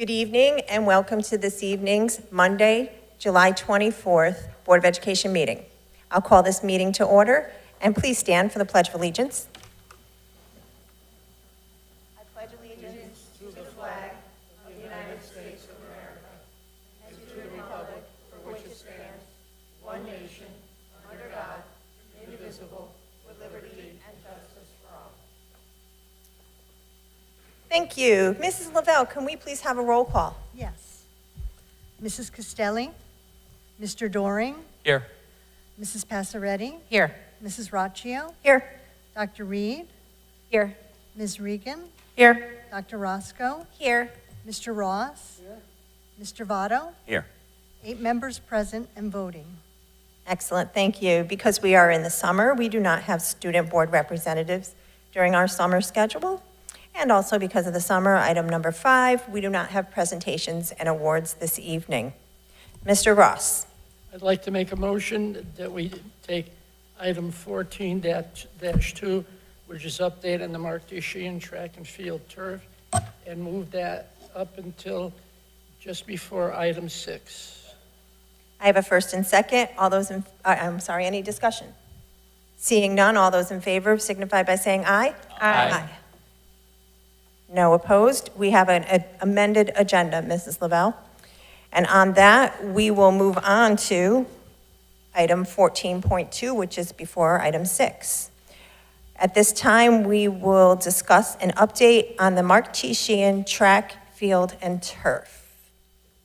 Good evening and welcome to this evening's Monday, July 24th Board of Education meeting. I'll call this meeting to order and please stand for the Pledge of Allegiance. I pledge allegiance to the flag of the United States of America and to the republic for which it stands, one nation, under God, indivisible, with liberty and justice for all. Thank you. Mrs. Lavelle, can we please have a roll call? Yes. Mrs. Costelli, Mr. Doring, Here. Mrs. Passaretti, Here. Mrs. Rocchio, Here. Dr. Reed, Here. Ms. Regan, Here. Dr. Roscoe, Here. Mr. Ross, Here. Mr. Votto, Here. eight members present and voting. Excellent, thank you. Because we are in the summer, we do not have student board representatives during our summer schedule. And also because of the summer, item number five, we do not have presentations and awards this evening. Mr. Ross, I'd like to make a motion that we take item fourteen dash two, which is update on the Mark T. Sheehan track and field turf, and move that up until just before item six. I have a first and second. All those in, uh, I'm sorry, any discussion? Seeing none, all those in favor signify by saying aye. Aye. No opposed. We have an a- amended agenda, Mrs. Lavelle. And on that, we will move on to item 14.2, which is before item six. At this time, we will discuss an update on the Mark T. Sheehan track, field, and turf.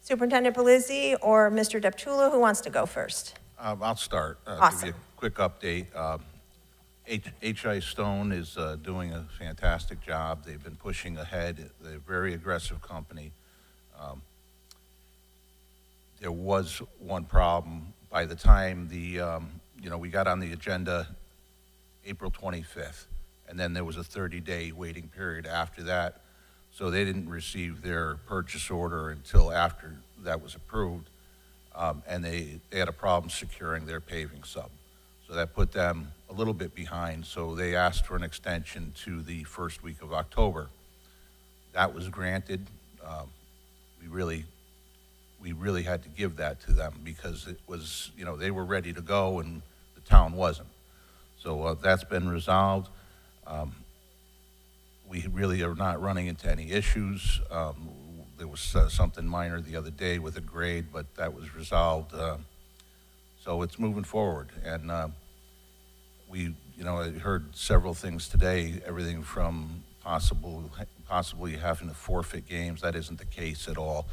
Superintendent Bellizzi or Mr. Deptula, who wants to go first? Um, I'll start. uh, Give you a quick update. Um, H.I. Stone is uh, doing a fantastic job. They've been pushing ahead. They're a very aggressive company. Um, There was one problem. By the time the, um, you know, we got on the agenda April 25th, and then there was a 30-day waiting period after that. So they didn't receive their purchase order until after that was approved um, and they, they had a problem securing their paving sub. So that put them a little bit behind, so they asked for an extension to the first week of October. That was granted. Um, We really, we really had to give that to them because it was, you know, they were ready to go and the town wasn't. So uh, that's been resolved. Um, We really are not running into any issues. Um, There was uh, something minor the other day with a grade, but that was resolved. uh, So it's moving forward. And uh, we, you know, I heard several things today, everything from possible, possibly having to forfeit games. That isn't the case at all.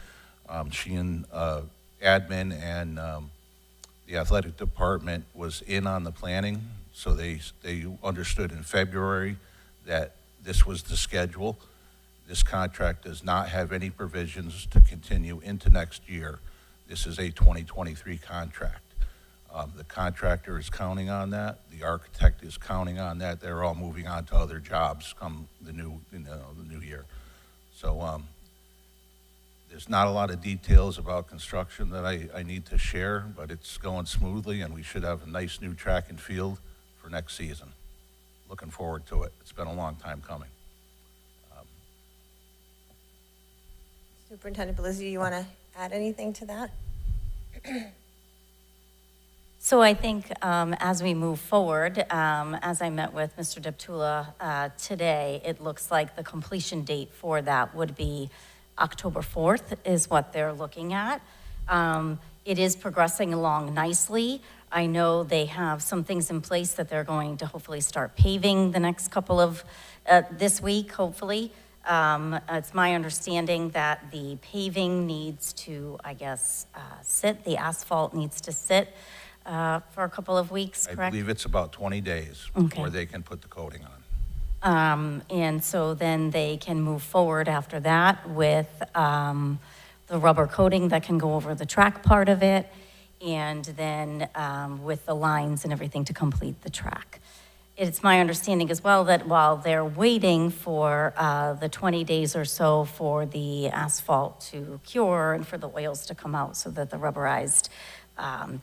Um, Sheehan uh, admin and um, the athletic department was in on the planning, so they, they understood in February that this was the schedule. This contract does not have any provisions to continue into next year. This is a 2023 contract. Um, The contractor is counting on that, the architect is counting on that, they're all moving on to other jobs come the new, you know, the new year. So, um, there's not a lot of details about construction that I, I need to share, but it's going smoothly, and we should have a nice new track and field for next season. Looking forward to it. It's been a long time coming. Superintendent Bellizzi, you want to add anything to that? So I think um, as we move forward, um, as I met with Mr. Deptula uh, today, it looks like the completion date for that would be October 4th is what they're looking at. Um, It is progressing along nicely. I know they have some things in place that they're going to hopefully start paving the next couple of, uh, this week, hopefully. Um, It's my understanding that the paving needs to, I guess, uh, sit, the asphalt needs to sit uh, for a couple of weeks, I correct? believe it's about 20 days Okay. before they can put the coating on. Um, And so then they can move forward after that with um, the rubber coating that can go over the track part of it, and then um, with the lines and everything to complete the track. It's my understanding as well that while they're waiting for uh, the 20 days or so for the asphalt to cure and for the oils to come out so that the rubberized um,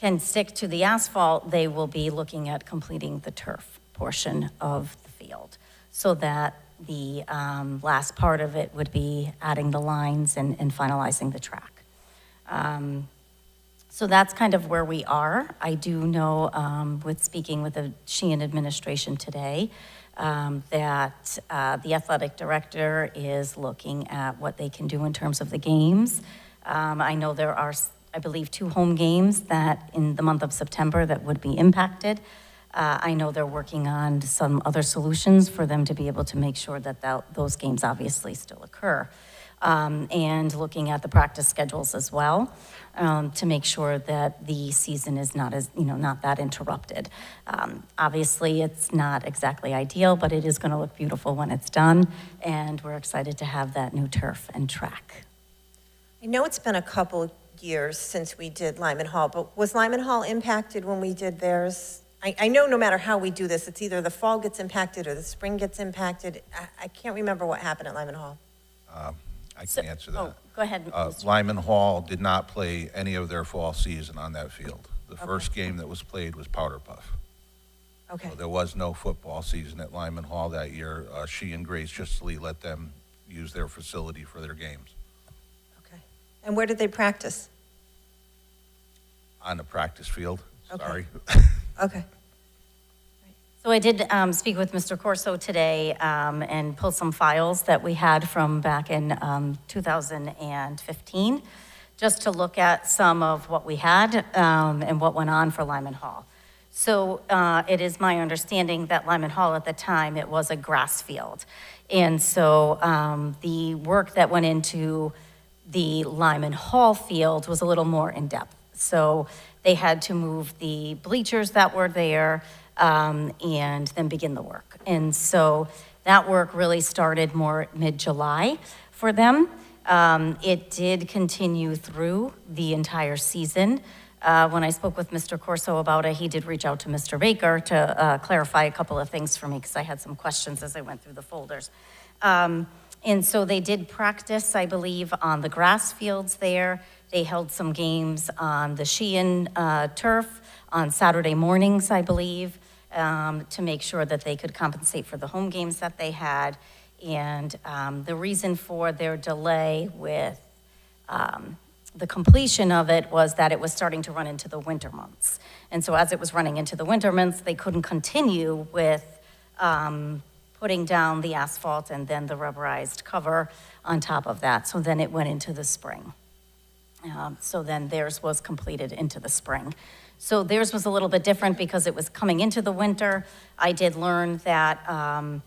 can stick to the asphalt, they will be looking at completing the turf portion of the field so that the um, last part of it would be adding the lines and and finalizing the track. Um, So that's kind of where we are. I do know, um, with speaking with the Sheehan administration today, um, that uh, the athletic director is looking at what they can do in terms of the games. Um, I know there are, I believe, two home games that in the month of September that would be impacted. Uh, I know they're working on some other solutions for them to be able to make sure that those games obviously still occur. Um, And looking at the practice schedules as well, um, to make sure that the season is not as, you know, not that interrupted. Um, Obviously, it's not exactly ideal, but it is going to look beautiful when it's done, and we're excited to have that new turf and track. I know it's been a couple years since we did Lyman Hall, but was Lyman Hall impacted when we did theirs? I, I know no matter how we do this, it's either the fall gets impacted or the spring gets impacted. I, I can't remember what happened at Lyman Hall. I So- can answer oh, that. Go ahead. Uh, Mr. Lyman Hall did not play any of their fall season on that field. The first game that was played was Powder Puff. Okay, So There was no football season at Lyman Hall that year. Uh, Sheehan graciously let them use their facility for their games okay. And where did they practice? on the practice field. Okay. Sorry. Okay, So I did um, speak with Mr. Corso today um, and pull some files that we had from back in um, 2015, just to look at some of what we had um, and what went on for Lyman Hall. So uh, it is my understanding that Lyman Hall at the time, it was a grass field. And so um, the work that went into the Lyman Hall field was a little more in-depth. So they had to move the bleachers that were there um, and then begin the work. And so that work really started more mid-July for them. Um, It did continue through the entire season. Uh, When I spoke with Mr. Corso about it, he did reach out to Mr. Baker to uh, clarify a couple of things for me because I had some questions as I went through the folders. Um, And so they did practice, I believe, on the grass fields there. They held some games on the Sheehan uh, turf on Saturday mornings, I believe, um, to make sure that they could compensate for the home games that they had. And um, the reason for their delay with um, the completion of it was that it was starting to run into the winter months. And so as it was running into the winter months, they couldn't continue with um, putting down the asphalt and then the rubberized cover on top of that. So then it went into the spring. Um, So then theirs was completed into the spring. So theirs was a little bit different because it was coming into the winter. I did learn that, um,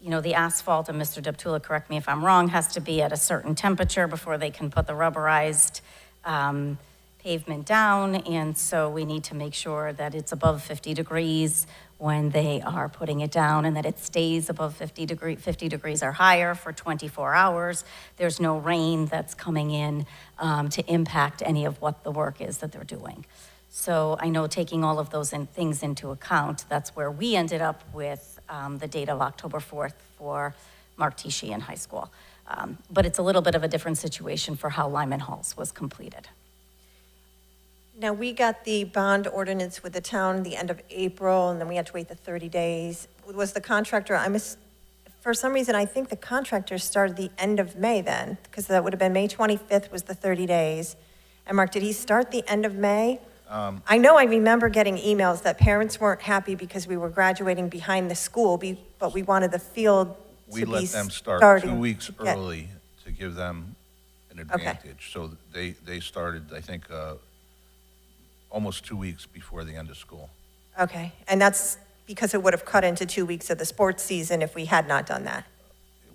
you know, the asphalt, and Mr. Deptula, correct me if I'm wrong, has to be at a certain temperature before they can put the rubberized um, pavement down. And so we need to make sure that it's above 50 degrees when they are putting it down and that it stays above 50 degree, 50 degrees or higher for 24 hours. There's no rain that's coming in um, to impact any of what the work is that they're doing. So I know taking all of those in, things into account, that's where we ended up with um, the date of October 4th for Mark T. Sheehan High School. Um, but it's a little bit of a different situation for how Lyman Halls was completed. Now, we got the bond ordinance with the town the end of April, and then we had to wait the 30 days. Was the contractor, I miss, for some reason, I think the contractor started the end of May then, because that would have been May 25th was the 30 days. And Mark, did he start the end of May? I know I remember getting emails that parents weren't happy because we were graduating behind the school, be- but we wanted the field to We be let them start starting. two weeks Yeah. early to give them an advantage. So they, they started, I think, uh, almost two weeks before the end of school. Okay, and that's because it would have cut into two weeks of the sports season if we had not done that.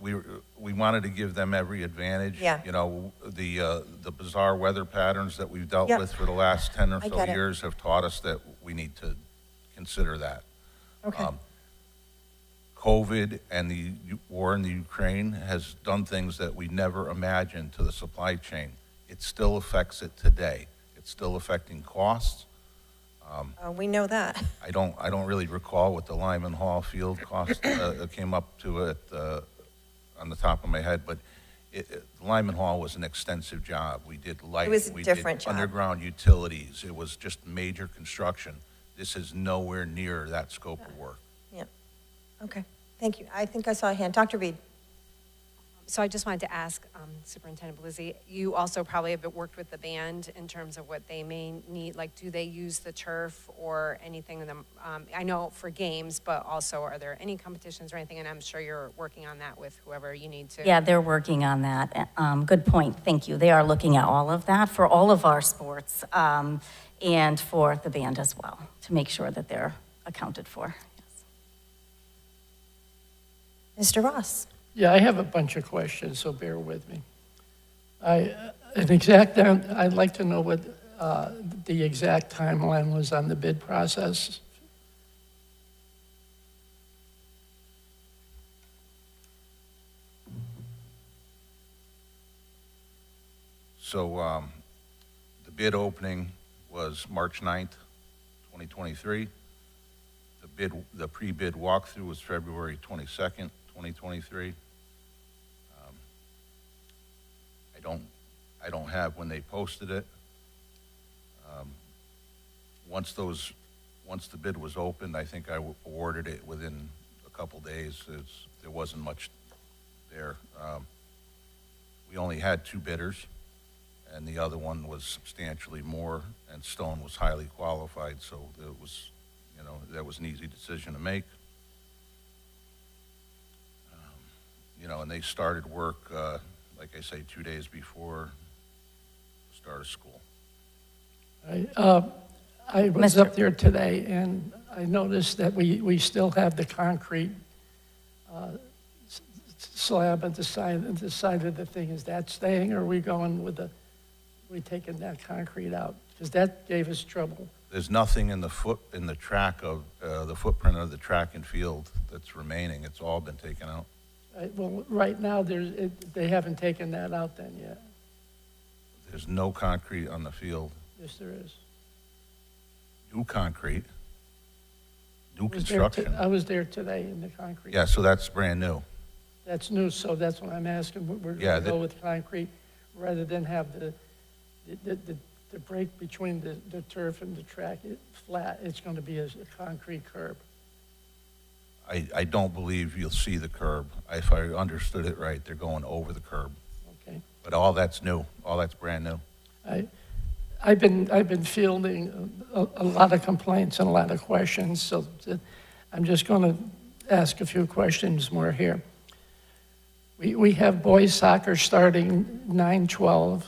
we, we wanted to give them every advantage. Yeah. You know, the, uh, the bizarre weather patterns that we've dealt Yep. with for the last 10 or I so get it. years have taught us that we need to consider that. Okay, Um, COVID and the U- war in the Ukraine has done things that we never imagined to the supply chain. It still affects it today. Still affecting costs. Uh, we know that. I don't, I don't really recall what the Lyman Hall field cost, uh, came up to it, uh, on the top of my head, but it, it- Lyman Hall was an extensive job. We did light. was a we different did job. Underground utilities. It was just major construction. This is nowhere near that scope of work. Yeah. Okay. Thank you. I think I saw a hand. Dr. Reed? So I just wanted to ask um, Superintendent Bellizzi, you also probably have worked with the band in terms of what they may need, like, do they use the turf or anything in them? um, I know for games, but also are there any competitions or anything? And I'm sure you're working on that with whoever you need to. Yeah, they're working on that. Um, Good point, thank you. They are looking at all of that for all of our sports um, and for the band as well, to make sure that they're accounted for. Yes. Mr. Ross? Yeah, I have a bunch of questions, so bear with me. I, an exact, I'd like to know what uh, the exact timeline was on the bid process. So um, the bid opening was March 9th, 2023. The bid, the pre-bid walkthrough was February 22nd, 2023. Um, I don't, I don't have when they posted it. Um, Once those, once the bid was opened, I think I awarded it within a couple days. It's, there wasn't much there. Um, We only had two bidders and the other one was substantially more, and Stone was highly qualified, so it was, you know, that was an easy decision to make. Um, You know, and they started work, uh, like I say, two days before the start of school. I, uh, I was Mr. up there today, and I noticed that we, we still have the concrete uh, s- s- slab at the side, at the side of the thing. Is that staying, or are we going with the, we taking that concrete out? Because that gave us trouble. There's nothing in the foot, in the track of, uh, the footprint of the track and field that's remaining. It's all been taken out. Well, right now, there's, it- they haven't taken that out then yet. There's no concrete on the field. Yes, there is. New concrete, new I was there to- construction. I was there today in the concrete. Yeah, so that's brand new. That's new, so that's what I'm asking. We're- We're Yeah, going to go with concrete rather than have the, the, the, the break between the, the turf and the track it- flat. It's going to be a a concrete curb. I, I don't believe you'll see the curb. If I understood it right, they're going over the curb. Okay. But all that's new, all that's brand new. I, I've been, I've been fielding a, a lot of complaints and a lot of questions, so th- I'm just going to ask a few questions more here. We, we have boys soccer starting 9/12,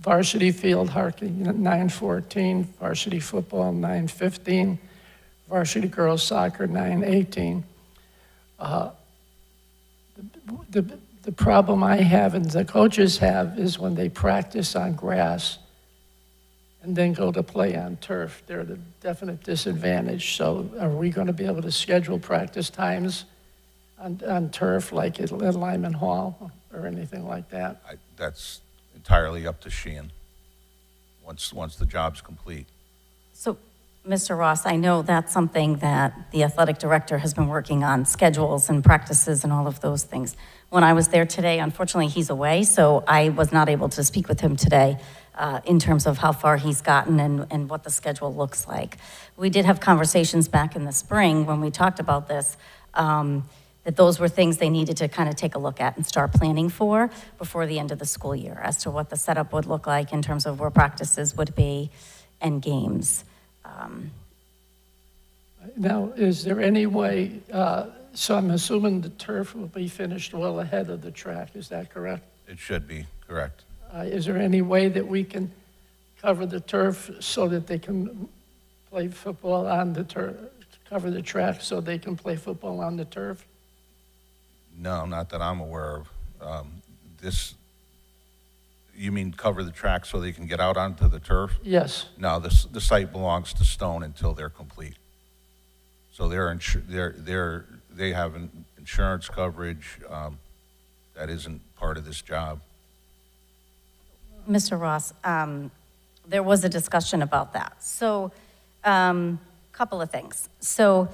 varsity field hockey 9/14, varsity football 9/15, varsity girls soccer 9/18. Uh, The, the, the problem I have and the coaches have is when they practice on grass and then go to play on turf, they're at a definite disadvantage. So are we going to be able to schedule practice times on, on turf like at at Lyman Hall or anything like that? I, that's entirely up to Sheehan, once, once the job's complete. So, Mr. Ross, I know that's something that the athletic director has been working on, schedules and practices and all of those things. When I was there today, unfortunately, he's away, so I was not able to speak with him today uh, in terms of how far he's gotten and, and what the schedule looks like. We did have conversations back in the spring when we talked about this, um, that those were things they needed to kind of take a look at and start planning for before the end of the school year, as to what the setup would look like in terms of where practices would be and games. Um, Now, is there any way, uh, so I'm assuming the turf will be finished well ahead of the track, is that correct? It should be, correct. Uh, Is there any way that we can cover the turf so that they can play football on the turf, cover the track so they can play football on the turf? No, not that I'm aware of. Um, This, you mean cover the track so they can get out onto the turf? Yes, No, this, the site belongs to Stone until they're complete. So they're, insu- they're, they're, they have an insurance coverage, um, that isn't part of this job. Mr. Ross, um, there was a discussion about that. So, um, couple of things. So,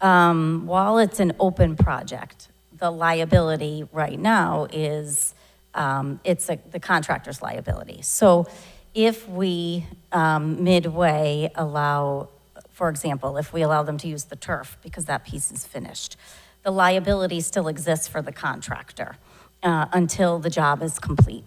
um, while it's an open project, the liability right now is, um, it's a- the contractor's liability. So, if we um, midway allow, for example, if we allow them to use the turf because that piece is finished, the liability still exists for the contractor uh, until the job is complete.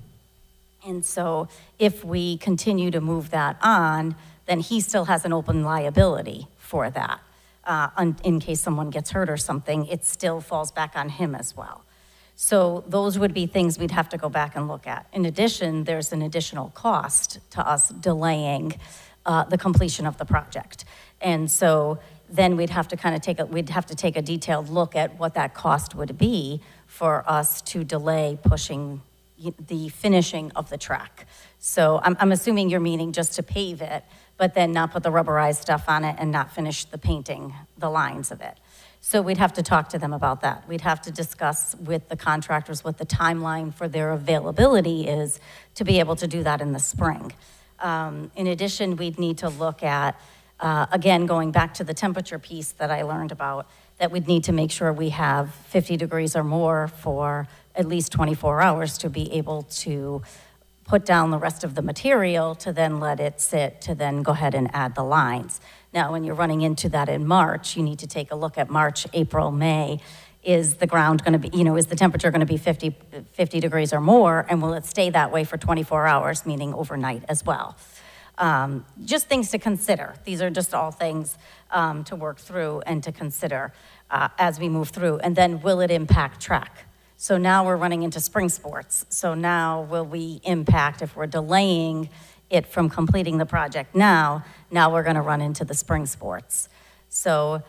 And so if we continue to move that on, then he still has an open liability for that. Uh, In case someone gets hurt or something, it still falls back on him as well. So those would be things we'd have to go back and look at. In addition, there's an additional cost to us delaying uh, the completion of the project. And so then we'd have to kind of take a, we'd have to take a detailed look at what that cost would be for us to delay pushing the finishing of the track. So I'm, I'm assuming you're meaning just to pave it, but then not put the rubberized stuff on it and not finish the painting, the lines of it. So we'd have to talk to them about that. We'd have to discuss with the contractors what the timeline for their availability is to be able to do that in the spring. Um, In addition, we'd need to look at, uh, again, going back to the temperature piece that I learned about, that we'd need to make sure we have 50 degrees or more for at least 24 hours to be able to put down the rest of the material to then let it sit, to then go ahead and add the lines. Now, when you're running into that in March, you need to take a look at March, April, May. Is the ground going to be, you know, is the temperature going to be 50, 50 degrees or more? And will it stay that way for 24 hours, meaning overnight as well? Um, Just things to consider. These are just all things um, to work through and to consider uh, as we move through. And then will it impact track? So now we're running into spring sports. So now will we impact, if we're delaying it from completing the project now, now we're going to run into the spring sports. So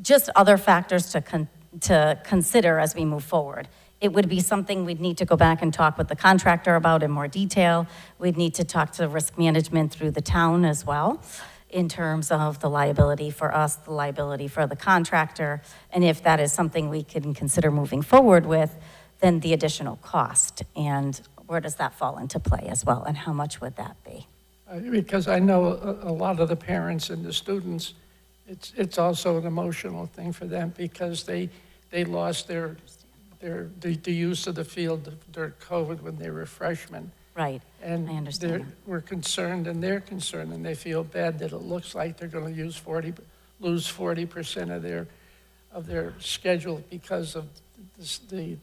just other factors to, con- to consider as we move forward. It would be something we'd need to go back and talk with the contractor about in more detail. We'd need to talk to risk management through the town as well, in terms of the liability for us, the liability for the contractor, and if that is something we can consider moving forward with, then the additional cost, and where does that fall into play as well, and how much would that be? Uh, Because I know a, a lot of the parents and the students, it's, it's also an emotional thing for them because they, they lost their, their, the, the use of the field during COVID when they were freshmen. Right, And I understand they're- We're concerned and they're concerned and they feel bad that it looks like they're going to use 40, lose 40% of their, of their schedule because of this, the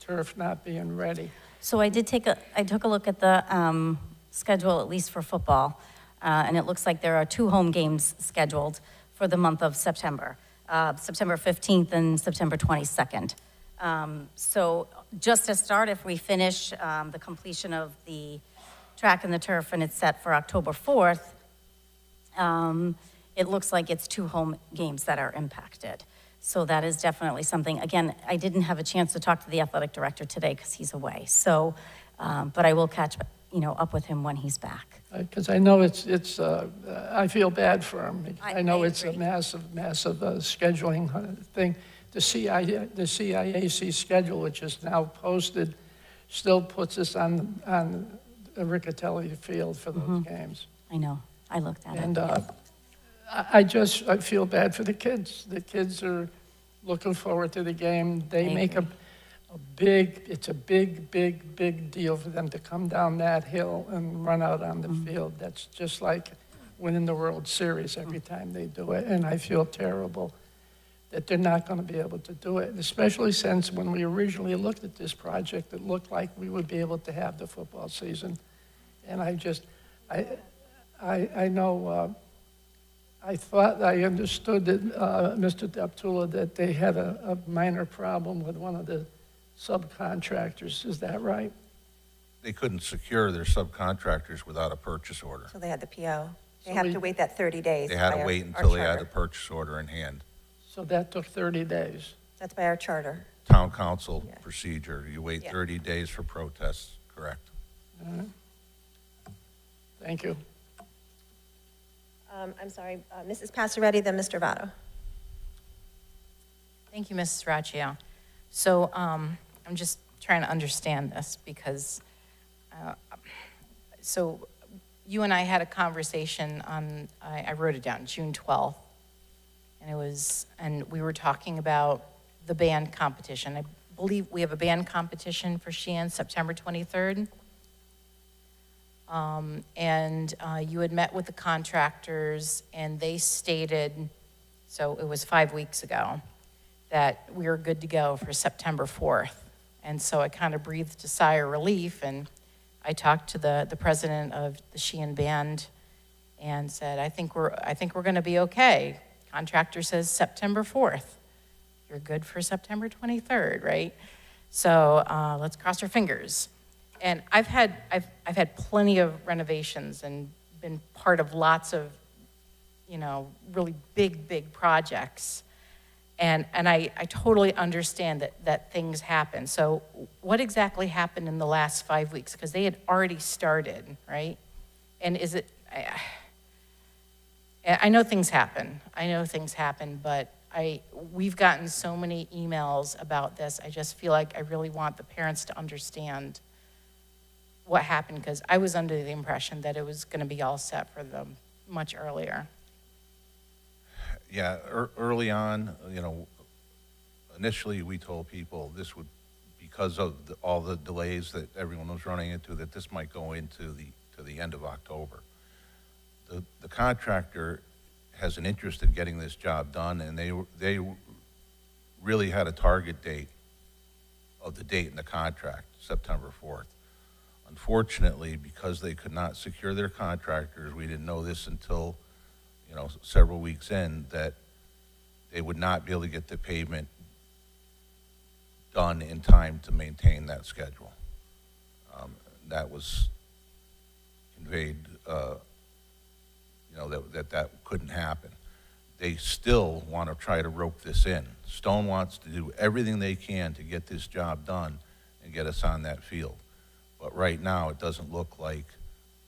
turf not being ready. So I did take a, I took a look at the um, schedule, at least for football, uh, and it looks like there are two home games scheduled for the month of September, uh, September 15th and September 22nd. Um, So just to start, if we finish um, the completion of the track and the turf and it's set for October 4th, um, it looks like it's two home games that are impacted. So that is definitely something, again, I didn't have a chance to talk to the athletic director today because he's away. So, um, but I will catch, you know, up with him when he's back. Because I know it's, it's, uh, I feel bad for him. I- I know I it's a massive, massive uh, scheduling uh, thing. The CIA, the CIAC schedule, which is now posted, still puts us on, on the Riccatelli Field for those games. I know, I looked at it. And uh, I I just, I feel bad for the kids. The kids are looking forward to the game. They I make a, a big, it's a big, big, big deal for them to come down that hill and run out on the field. That's just like winning the World Series every time they do it. And I feel terrible that they're not going to be able to do it, especially since when we originally looked at this project, it looked like we would be able to have the football season. And I just, I, I, I know, uh, I thought I understood that, uh, Mr. Deptula, that they had a, a minor problem with one of the subcontractors. Is that right? They couldn't secure their subcontractors without a purchase order. So they had the PO. They So have we- to wait that 30 days. They had by to our- wait our until they had the purchase order in hand. So that took 30 days. That's by our charter. Town council Yeah. procedure, you wait Yeah. 30 days for protests, correct? Thank you. Um, I'm sorry, uh, Mrs. Passaretti, then Mr. Votto. Thank you, Mrs. Raccio. So um, I'm just trying to understand this because, uh, so you and I had a conversation on, I I wrote it down, June 12th. And it was, and we were talking about the band competition. I believe we have a band competition for Sheehan, September 23rd. Um, And uh, you had met with the contractors and they stated, so it was five weeks ago, that we were good to go for September 4th. And so I kind of breathed a sigh of relief, and I talked to the, the president of the Sheehan Band and said, I think we're, I think we're going to be okay. Contractor says September 4th. You're good for September 23rd, right? So uh, let's cross our fingers. And I've had, I've, I've had plenty of renovations and been part of lots of, you know, really big, big projects. And, and I, I totally understand that, that things happen. So what exactly happened in the last five weeks? Because they had already started, right? And is it, I, I know things happen. I know things happen, but I, we've gotten so many emails about this. I just feel like I really want the parents to understand what happened because I was under the impression that it was going to be all set for them much earlier. Yeah, ear- early on, you know, initially, we told people this would, because of the- all the delays that everyone was running into, that this might go into the, to the end of October. The, the contractor has an interest in getting this job done, and they, they really had a target date of the date in the contract, September 4th. Unfortunately, because they could not secure their contractors, we didn't know this until, you know, several weeks in, that they would not be able to get the pavement done in time to maintain that schedule. Um, That was conveyed, uh, you know, that, that that couldn't happen. They still want to try to rope this in. Stone wants to do everything they can to get this job done and get us on that field. But right now, it doesn't look like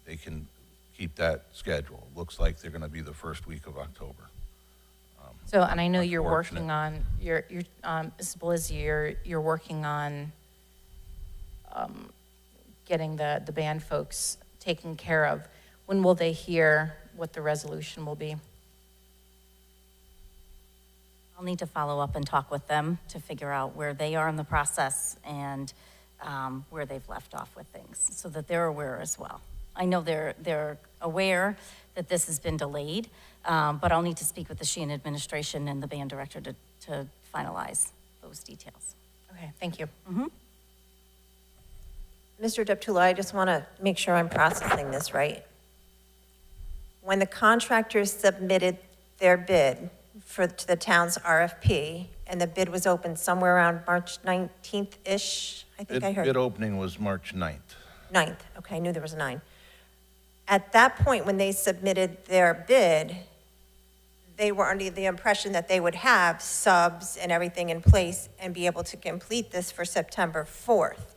they can keep that schedule. It Looks like they're going to be the first week of October. Um, So, and I know you're working on, you're, you're, um, Mrs. Bellizzi, you're, you're working on, um, getting the, the band folks taken care of. When will they hear what the resolution will be? I'll need to follow up and talk with them to figure out where they are in the process and um, where they've left off with things, so that they're aware as well. I know they're, they're aware that this has been delayed, um, but I'll need to speak with the Sheehan administration and the band director to, to finalize those details. Okay, thank you. Mr. Deptula, I just want to make sure I'm processing this right. When the contractors submitted their bid for, to the town's RFP, and the bid was open somewhere around March 19th-ish, I think Bid I heard. bid opening was March 9th. 9th, okay, I knew there was a 9. At that point, when they submitted their bid, they were under the impression that they would have subs and everything in place and be able to complete this for September 4th.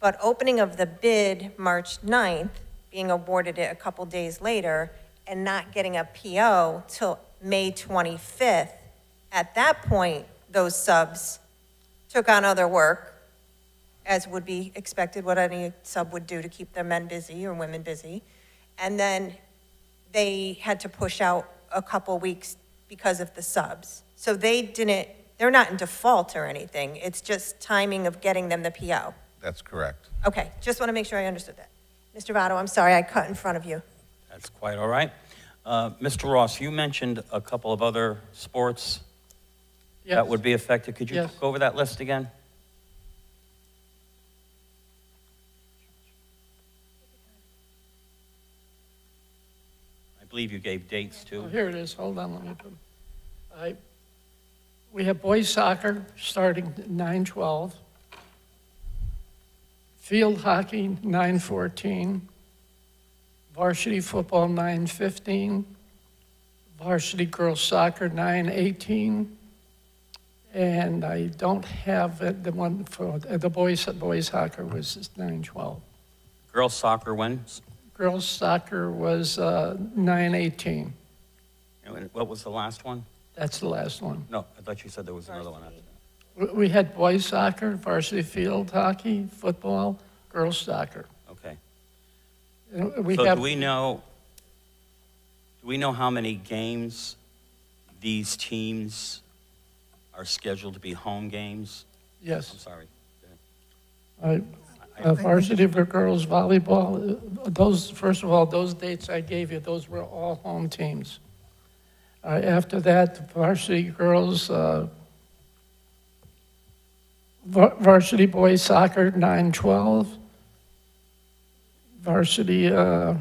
But opening of the bid March 9th, being awarded it a couple days later, and not getting a PO till May 25th, at that point, those subs took on other work, as would be expected, what any sub would do to keep their men busy or women busy. And then they had to push out a couple weeks because of the subs. So they didn't, they're not in default or anything, it's just timing of getting them the PO. That's correct. Okay, just want to make sure I understood that. Mr. Votto, I'm sorry, I cut in front of you. That's quite all right. Uh, Mr. Ross, you mentioned a couple of other sports Yes. that would be affected. Could you Yes. go over that list again? Believe you gave dates Oh, too. Here it is, hold on, let me put, I, we have boys soccer starting 9/12. Field hockey, 9/14. Varsity football, 9/15. Varsity girls soccer, 9/18. And I don't have it, the one for, the boys, boys soccer was 9/12. Girls soccer when? Girls soccer was uh, 9/18. And What was the last one? That's the last one. No, I thought you said there was another one after that. We- We had boys soccer, varsity field hockey, football, girls soccer. Okay. And We So have, do we know, do we know how many games these teams are scheduled to be home games? Yes. I'm yes, sorry. uh, uh, varsity for girls volleyball, uh, those, first of all, those dates I gave you, those were all home teams. Uh, After that, varsity girls, uh, Va- Varsity boys soccer, 912. Varsity, uh,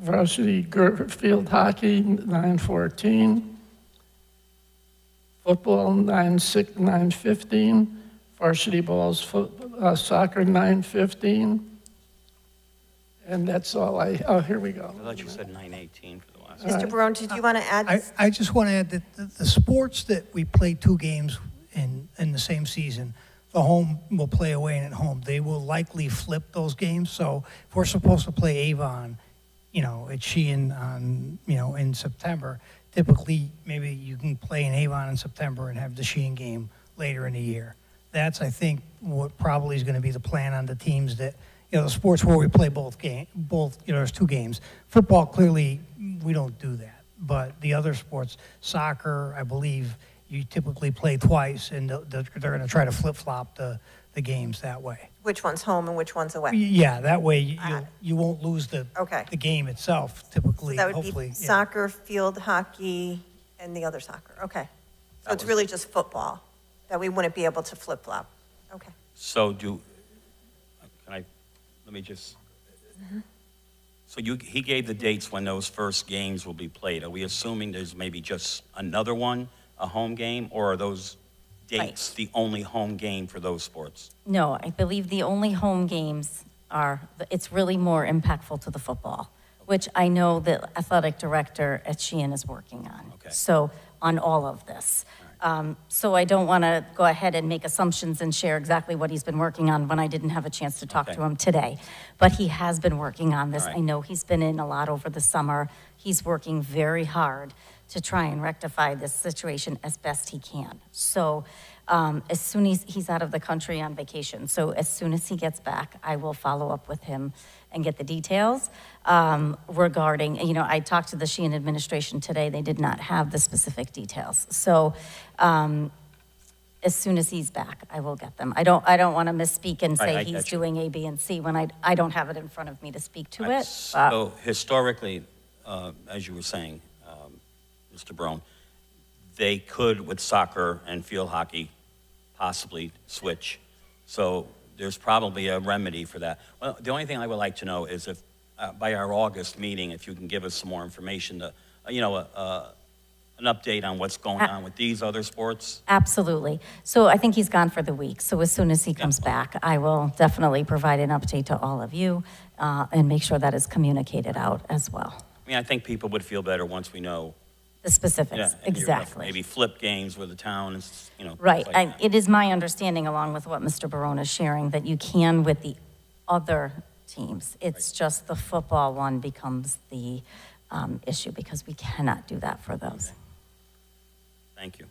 varsity gir- field hockey, 914. Football, 96 915. Varsity balls, fo- uh, soccer, 915. And that's all I, oh, here we go. I thought you said 918 for the last. Mr. Barone, did you want to add? I, I just want to add that the, the sports that we play two games in, in the same season, the home will play away and at home. They will likely flip those games. So if we're supposed to play Avon, you know, at Sheehan on, you know, in September, typically maybe you can play in Avon in September and have the Sheehan game later in the year. That's, I think, what probably is going to be the plan on the teams that, you know, the sports where we play both game, both, you know, there's two games. Football, clearly, we don't do that. But the other sports, soccer, I believe, you typically play twice, and they're, they're going to try to flip-flop the, the games that way. Which one's home and which one's away? Yeah, that way you, you won't lose the, Okay. the game itself typically, so That would hopefully. be yeah. soccer, field hockey, and the other soccer. Okay. So That it's was- really just football, that we wouldn't be able to flip-flop. Okay. So do, can I, let me just, mm-hmm. so you, he gave the dates when those first games will be played. Are we assuming there's maybe just another one, a home game, or are those dates the only home game for those sports? No, I believe the only home games are, it's really more impactful to the football, which I know the athletic director at Sheehan is working on. Okay. So, on all of this. Um, So I don't want to go ahead and make assumptions and share exactly what he's been working on when I didn't have a chance to talk to him today. But he has been working on this. All right. I know he's been in a lot over the summer. He's working very hard to try and rectify this situation as best he can. So um, as soon as he's out of the country on vacation, so as soon as he gets back, I will follow up with him and get the details um, regarding, you know, I talked to the Sheehan administration today. They did not have the specific details. So um, as soon as he's back, I will get them. I don't, I don't want to misspeak and Right, say I he's get you. doing A, B, and C when I, I don't have it in front of me to speak to it. but- So historically, uh, as you were saying, um, Mr. Barone, they could with soccer and field hockey possibly switch. So there's probably a remedy for that. Well, the only thing I would like to know is if, uh, by our August meeting, if you can give us some more information to, uh, you know, uh, uh, an update on what's going on with these other sports. Absolutely. So I think he's gone for the week. So as soon as he comes back, I will definitely provide an update to all of you uh, and make sure that is communicated out as well. I mean, I think people would feel better once we know. The specifics, yeah, and you're- exactly. Maybe flip games with the town, is, you know. things Right. like And that. it is my understanding, along with what Mr. Barone is sharing, that you can with the other teams. It's just the football one becomes the um, issue because we cannot do that for those. Thank you.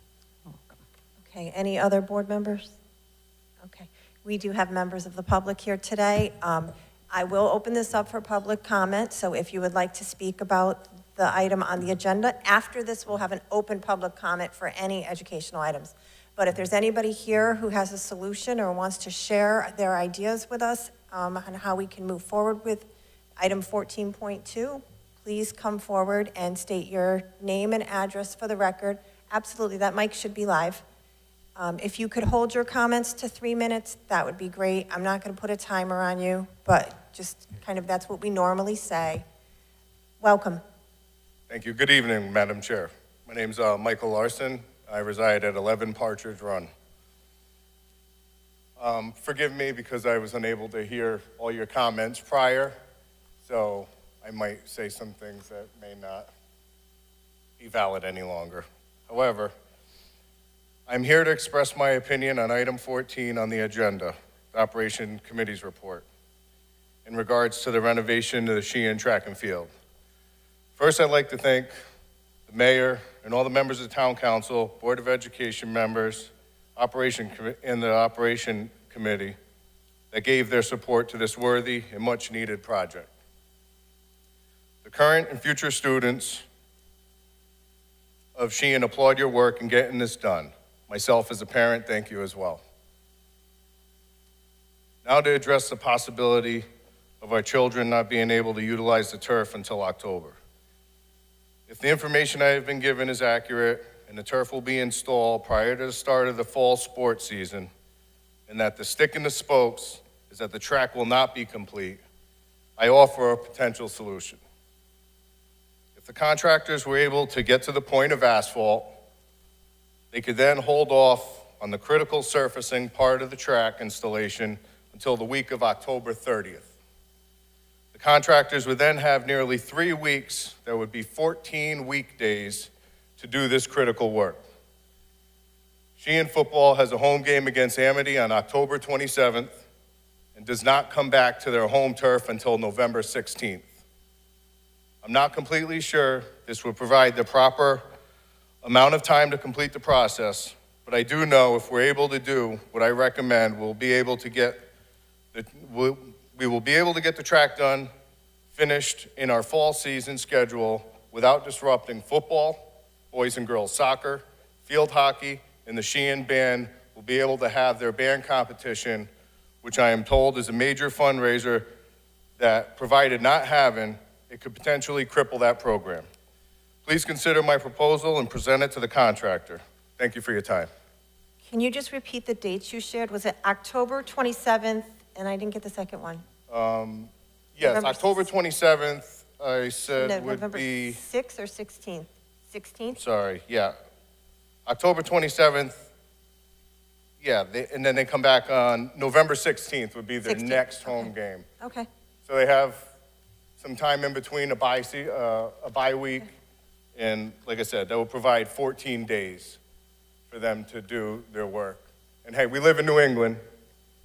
Okay, any other board members? Okay, we do have members of the public here today. Um, I will open this up for public comment, so if you would like to speak about the item on the agenda, after this, we'll have an open public comment for any educational items. But if there's anybody here who has a solution or wants to share their ideas with us um, on how we can move forward with item 14.2, please come forward and state your name and address for the record. Absolutely, that mic should be live. Um, If you could hold your comments to three minutes, that would be great. I'm not going to put a timer on you, but just kind of, that's what we normally say. Welcome. Thank you. Good evening, Madam Chair. My name's uh, Michael Larson. I reside at 11 Partridge Run. Um, Forgive me because I was unable to hear all your comments prior, so I might say some things that may not be valid any longer. However, I'm here to express my opinion on item 14 on the agenda, the Operation Committee's report, in regards to the renovation of the Sheehan Track and Field. First, I'd like to thank the mayor and all the members of the town council, board of education members, operation, and the operation committee that gave their support to this worthy and much-needed project. The current and future students of Sheehan applaud your work in getting this done. Myself as a parent, thank you as well. Now to address the possibility of our children not being able to utilize the turf until October. If the information I have been given is accurate, and the turf will be installed prior to the start of the fall sports season, and that the stick in the spokes is that the track will not be complete, I offer a potential solution. If the contractors were able to get to the point of asphalt, they could then hold off on the critical surfacing part of the track installation until the week of October 30th. The contractors would then have nearly three weeks, there would be 14 weekdays to do this critical work. Sheehan football has a home game against Amity on October 27th and does not come back to their home turf until November 16th. I'm not completely sure this would provide the proper amount of time to complete the process, but I do know if we're able to do what I recommend, we'll be able to get the, we'll- we will be able to get the track done, finished in our fall season schedule without disrupting football, boys and girls soccer, field hockey, and the Sheehan Band will be able to have their band competition, which I am told is a major fundraiser that, provided not having, it could potentially cripple that program. Please consider my proposal and present it to the contractor. Thank you for your time. Can you just repeat the dates you shared? Was it October 27th, and I didn't get the second one? Um, Yes, November October 27th, I No, said would November be, 6th or 16th? 16th? sorry, yeah. October 27th, yeah, they- and then they come back on, November 16th would be their 16th, next home game. Okay, So they have some time in between a bye, se- uh, a bye week, and like I said, that will provide 14 days for them to do their work. And hey, we live in New England.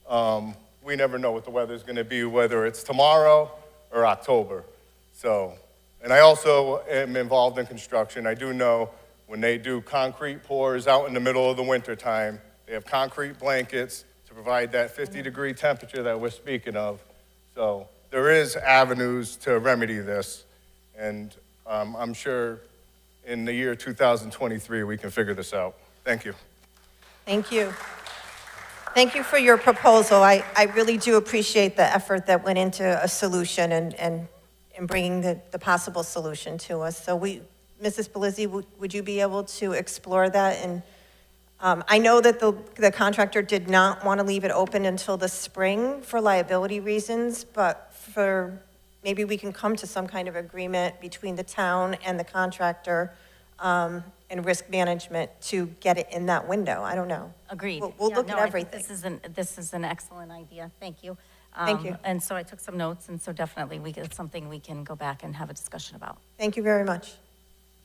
Um, we never know what the weather's going to be, whether it's tomorrow or October. So, and I also am involved in construction. I do know when they do concrete pours out in the middle of the winter time, they have concrete blankets to provide that 50 degree temperature that we're speaking of. So there is avenues to remedy this, and um, I'm sure in the year 2023 we can figure this out. Thank you. thank you. Thank you for your proposal. I, I really do appreciate the effort that went into a solution and, and, and bringing the, the possible solution to us. So we, Mrs. Bellizzi, would, would you be able to explore that? And um, I know that the, the contractor did not want to leave it open until the spring for liability reasons, but for, maybe we can come to some kind of agreement between the town and the contractor um, and risk management to get it in that window. I don't know. Agreed. We'll- we'll Yeah, look no, at I think everything. This is an, this is an excellent idea. Thank you. Thank Um, you. And so I took some notes, and so definitely we, get something we can go back and have a discussion about. Thank you very much.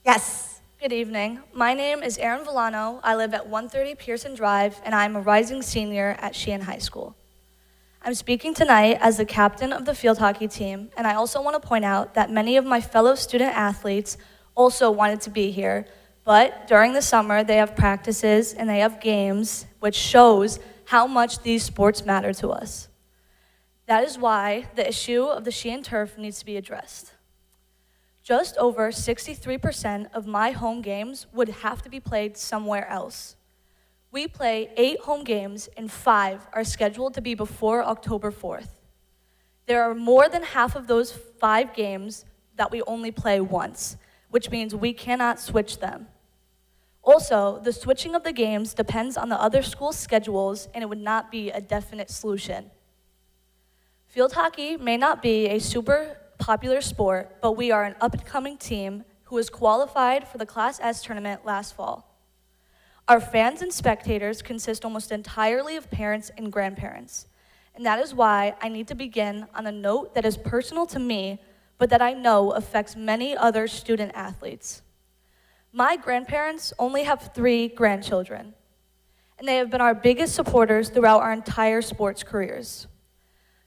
Yes, Good evening. My name is Erin Villano. I live at 130 Pearson Drive, and I'm a rising senior at Sheehan High School. I'm speaking tonight as the captain of the field hockey team, and I also want to point out that many of my fellow student athletes also wanted to be here, but during the summer they have practices and they have games, which shows how much these sports matter to us. That is why the issue of the Sheehan turf needs to be addressed. Just over 63% of my home games would have to be played somewhere else. We play eight home games, and five are scheduled to be before October 4th. There are more than half of those five games that we only play once, which means we cannot switch them. Also, the switching of the games depends on the other school's schedules, and it would not be a definite solution. Field hockey may not be a super popular sport, but we are an up and coming team who was qualified for the Class S tournament last fall. Our fans and spectators consist almost entirely of parents and grandparents, and that is why I need to begin on a note that is personal to me, but that I know affects many other student athletes. My grandparents only have three grandchildren, and they have been our biggest supporters throughout our entire sports careers.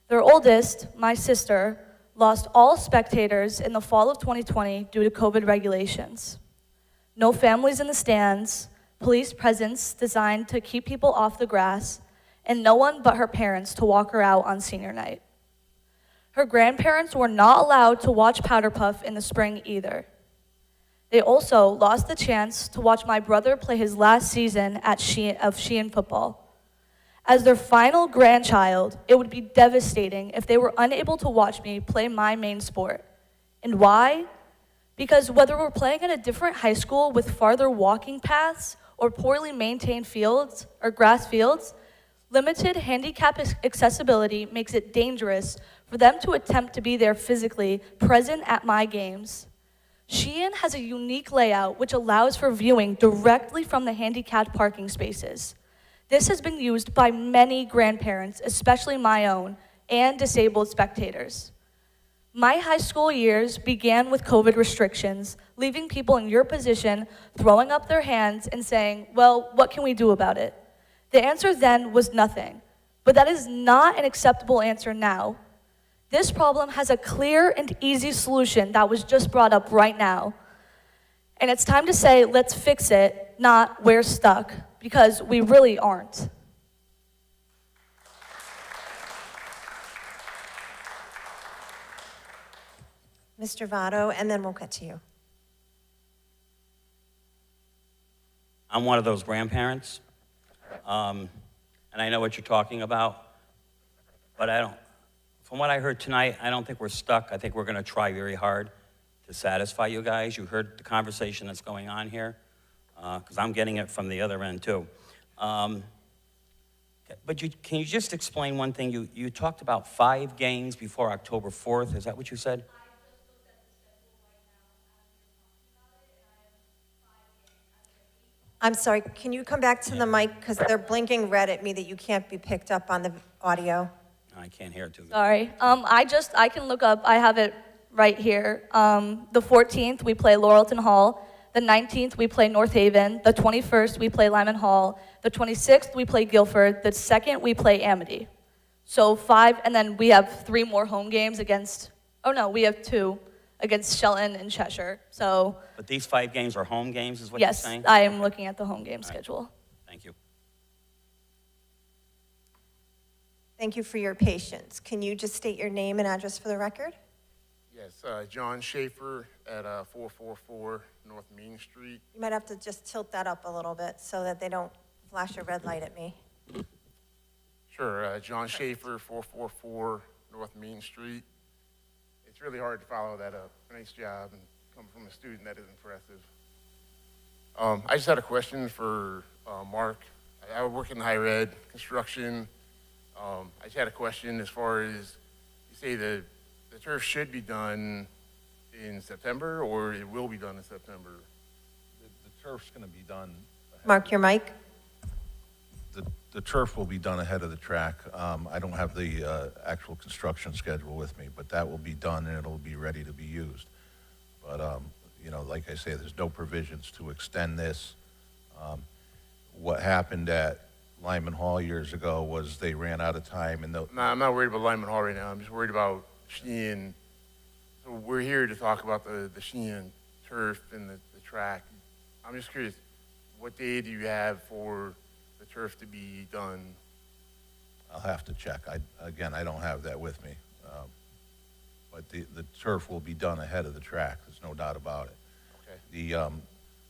Their oldest, my sister, lost all spectators in the fall of 2020 due to COVID regulations. No families in the stands, police presence designed to keep people off the grass, and no one but her parents to walk her out on senior night. Her grandparents were not allowed to watch Powder Puff in the spring either. They also lost the chance to watch my brother play his last season at Sheehan, of Sheehan football. As their final grandchild, it would be devastating if they were unable to watch me play my main sport. And why? Because whether we're playing at a different high school with farther walking paths or poorly maintained fields or grass fields, limited handicap accessibility makes it dangerous for them to attempt to be there physically present at my games. Sheehan has a unique layout which allows for viewing directly from the handicapped parking spaces. This has been used by many grandparents, especially my own, and disabled spectators. My high school years began with COVID restrictions, leaving people in your position throwing up their hands and saying, Well, what can we do about it? The answer then was nothing. But that is not an acceptable answer now. This problem has a clear and easy solution that was just brought up right now. And it's time to say, let's fix it, not we're stuck, because we really aren't. Mr. Votto, and then we'll get to you. I'm one of those grandparents, um, and I know what you're talking about, but I don't, from what I heard tonight, I don't think we're stuck. I think we're going to try very hard to satisfy you guys. You heard the conversation that's going on here, because I'm getting it from the other end, too. Um, but you, can you just explain one thing? You, you talked about five games before October 4th. Is that what you said? I'm sorry, can you come back to the mic, because they're blinking red at me that you can't be picked up on the audio? I can't hear it too good. Sorry. Um, I just, I can look up, I have it right here. Um, the 14th, we play Lauralton Hall. The 19th, we play North Haven. The 21st, we play Lyman Hall. The 26th, we play Guilford. The 2nd, we play Amity. So five, and then we have three more home games against, oh no, we have two against Shelton and Cheshire. So But these five games are home games, is what you're saying? yes? I am looking at the home game schedule. Thank you. Thank you for your patience. Can you just state your name and address for the record? Yes, uh, John Schaefer at uh, 444 North Main Street. You might have to just tilt that up a little bit so that they don't flash a red light at me. Sure, uh, John Schaefer, 444 North Main Street. It's really hard to follow that up. Nice job, and coming from a student, that is impressive. Um, I just had a question for uh, Mark. I, I work in higher ed, construction. Um, I just had a question as far as you say the, the turf should be done in September, or it will be done in September. The the turf's going to be done. Mark your mic. The, the turf will be done ahead of the track. Um, I don't have the, uh, actual construction schedule with me, but that will be done and it'll be ready to be used. But, um, you know, like I say, there's no provisions to extend this. Um, what happened at Lyman Hall years ago was they ran out of time and the, No, I'm not worried about Lyman Hall right now. I'm just worried about Sheehan. So we're here to talk about the, the Sheehan turf and the, the track. I'm just curious, what day do you have for the turf to be done? I'll have to check. I, again, I don't have that with me. Um, But the, the turf will be done ahead of the track, there's no doubt about it. Okay. The, um,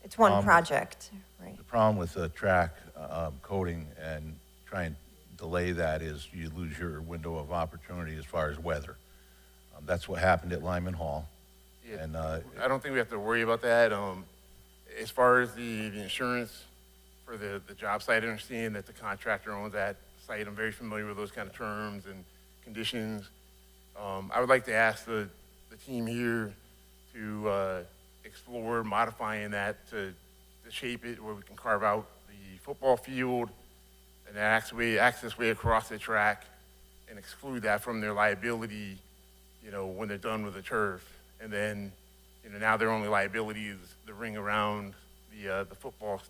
It's one Um, project, right? the problem with the track, um, coating and try and delay that is you lose your window of opportunity as far as weather. Um, That's what happened at Lyman Hall. Yeah, And, uh, I don't think we have to worry about that. Um, as far as the, the insurance for the, the job site, I understand that the contractor owns that site. I'm very familiar with those kind of terms and conditions. Um, I would like to ask the, the team here to, uh, explore modifying that to, to shape it where we can carve out football field and access way, way across the track and exclude that from their liability, you know, when they're done with the turf. And then, you know, now their only liability is the ring around the, uh, the football,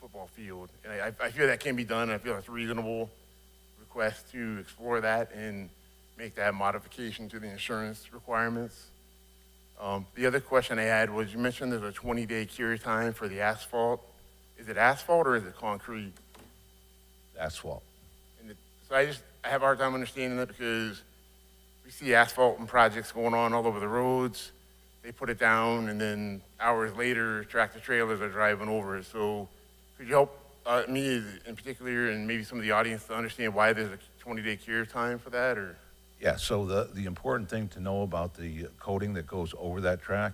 football field. And I, I feel that can be done. I feel it's reasonable request to explore that and make that modification to the insurance requirements. Um, the other question I had was you mentioned there's a 20-day cure time for the asphalt. Is it asphalt or is it concrete? Asphalt. And it, so I just, I have a hard time understanding that because we see asphalt and projects going on all over the roads. They put it down and then hours later, tractor trailers are driving over it. So could you help uh, me in particular and maybe some of the audience to understand why there's a 20-day cure time for that or? Yeah, so the, the important thing to know about the coating that goes over that track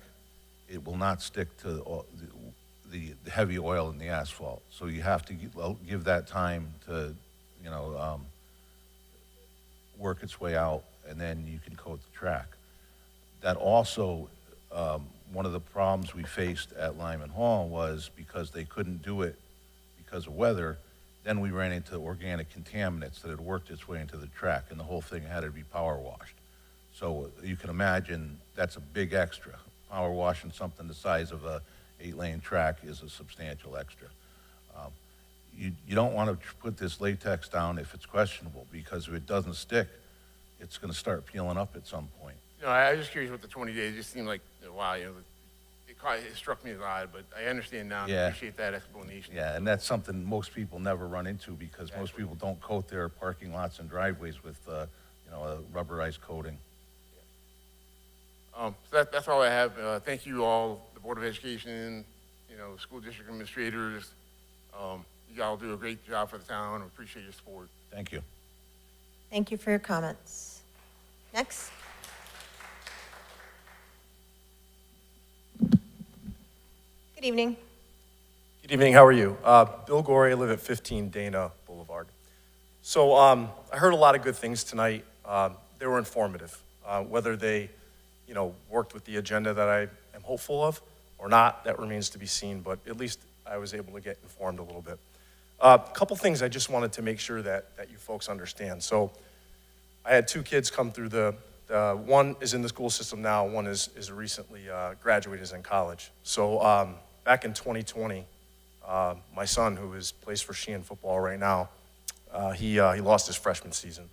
it will not stick to the heavy oil in the asphalt. So you have to give that time to, you know, um, work its way out, and then you can coat the track. That also, um, one of the problems we faced at Lyman Hall was because they couldn't do it because of weather, then we ran into organic contaminants that had worked its way into the track, and the whole thing had to be power washed. So you can imagine, that's a big extra. Power washing something the size of a eight-lane track is a substantial extra. Um, You, you don't want to put this latex down if it's questionable, because if it doesn't stick, it's going to start peeling up at some point. You know, I I was just curious what the 20 days. It just seemed like, wow, you know, it, caught, it struck me as odd, but I understand now and Yeah. appreciate that explanation. Yeah, and that's something most people never run into, because most people don't coat their parking lots and driveways with, uh, you know, a rubberized coating. Um, so that, that's all I have. Uh, thank you all, the Board of Education, you know, school district administrators. Um, you all do a great job for the town. We appreciate your support. Thank you. Thank you for your comments. Next. Good evening. Good evening, how are you? Uh, Bill Gorey, I live at 15 Dana Boulevard. So um, I heard a lot of good things tonight. Um, they were informative. Uh, whether they, you know, worked with the agenda that I am hopeful of or not, that remains to be seen, but at least I was able to get informed a little bit. A couple things I just wanted to make sure that, that you folks understand. So I had two kids come through the, the one is in the school system now, one is, is recently uh, graduated, is in college. So um, back in 2020, uh, my son, who is plays for Sheehan football right now, uh, he, uh, he lost his freshman season.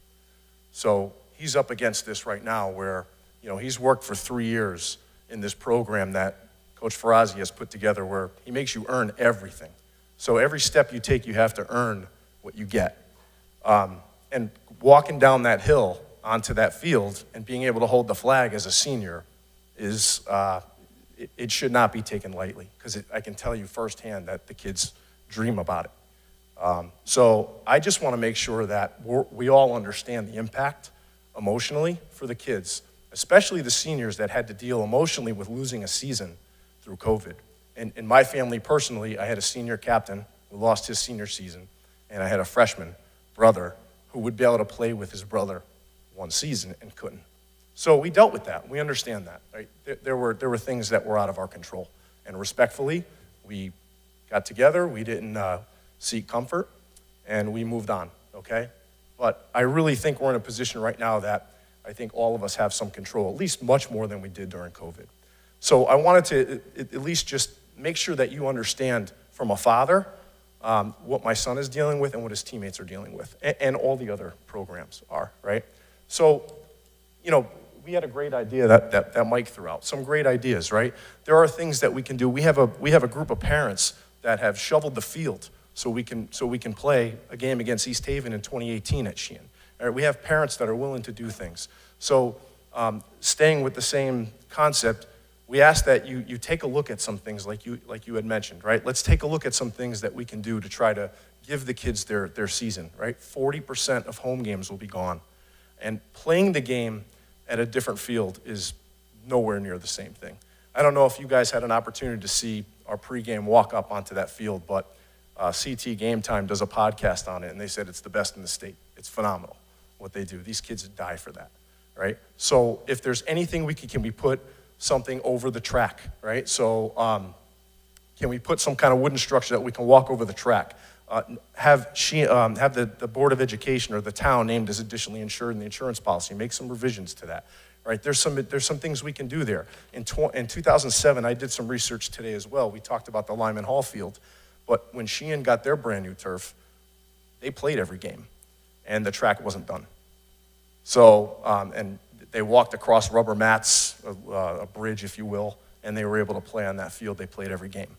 So he's up against this right now where, you know, he's worked for three years in this program that Coach Farazi has put together where he makes you earn everything. So every step you take, you have to earn what you get. Um, and walking down that hill onto that field and being able to hold the flag as a senior is, uh, it, it should not be taken lightly because I can tell you firsthand that the kids dream about it. Um, so I just want to make sure that we all understand the impact emotionally for the kids, especially the seniors that had to deal emotionally with losing a season through COVID. And in my family personally, I had a senior captain who lost his senior season, and I had a freshman brother who would be able to play with his brother one season and couldn't. So we dealt with that. We understand that. Right? There, there, were, there were things that were out of our control. And respectfully, we got together, we didn't uh, seek comfort, and we moved on, okay? But I really think we're in a position right now that I think all of us have some control, at least much more than we did during COVID. So I wanted to at- least just make sure that you understand from a father um, what my son is dealing with and what his teammates are dealing with, and, and all the other programs are, right? So, you know, we had a great idea that, that, that Mike threw out, some great ideas, right? There are things that we can do. We have a, we have a group of parents that have shoveled the field so we can, so we can play a game against East Haven in 2018 at Sheehan. Right, we have parents that are willing to do things. So, um, staying with the same concept, we ask that you, you take a look at some things like you, like you had mentioned, right? Let's take a look at some things that we can do to try to give the kids their, their season, right? 40% of home games will be gone. And playing the game at a different field is nowhere near the same thing. I don't know if you guys had an opportunity to see our pregame walk up onto that field, but uh, CT Game Time does a podcast on it, and they said it's the best in the state. It's phenomenal what they do. These kids die for that, right? So if there's anything we can, can put something over the track, right? So um, can we put some kind of wooden structure that we can walk over the track? Uh, have she, um, have the, the Board of Education or the town named as additionally insured in the insurance policy, make some revisions to that, right? There's some, there's some things we can do there. In, tw- in 2007, I did some research today as well. We talked about the Lyman Hall field, but when Sheehan got their brand new turf, they played every game, and the track wasn't done. So, um, and they walked across rubber mats, a, a bridge, if you will, and they were able to play on that field. They played every game.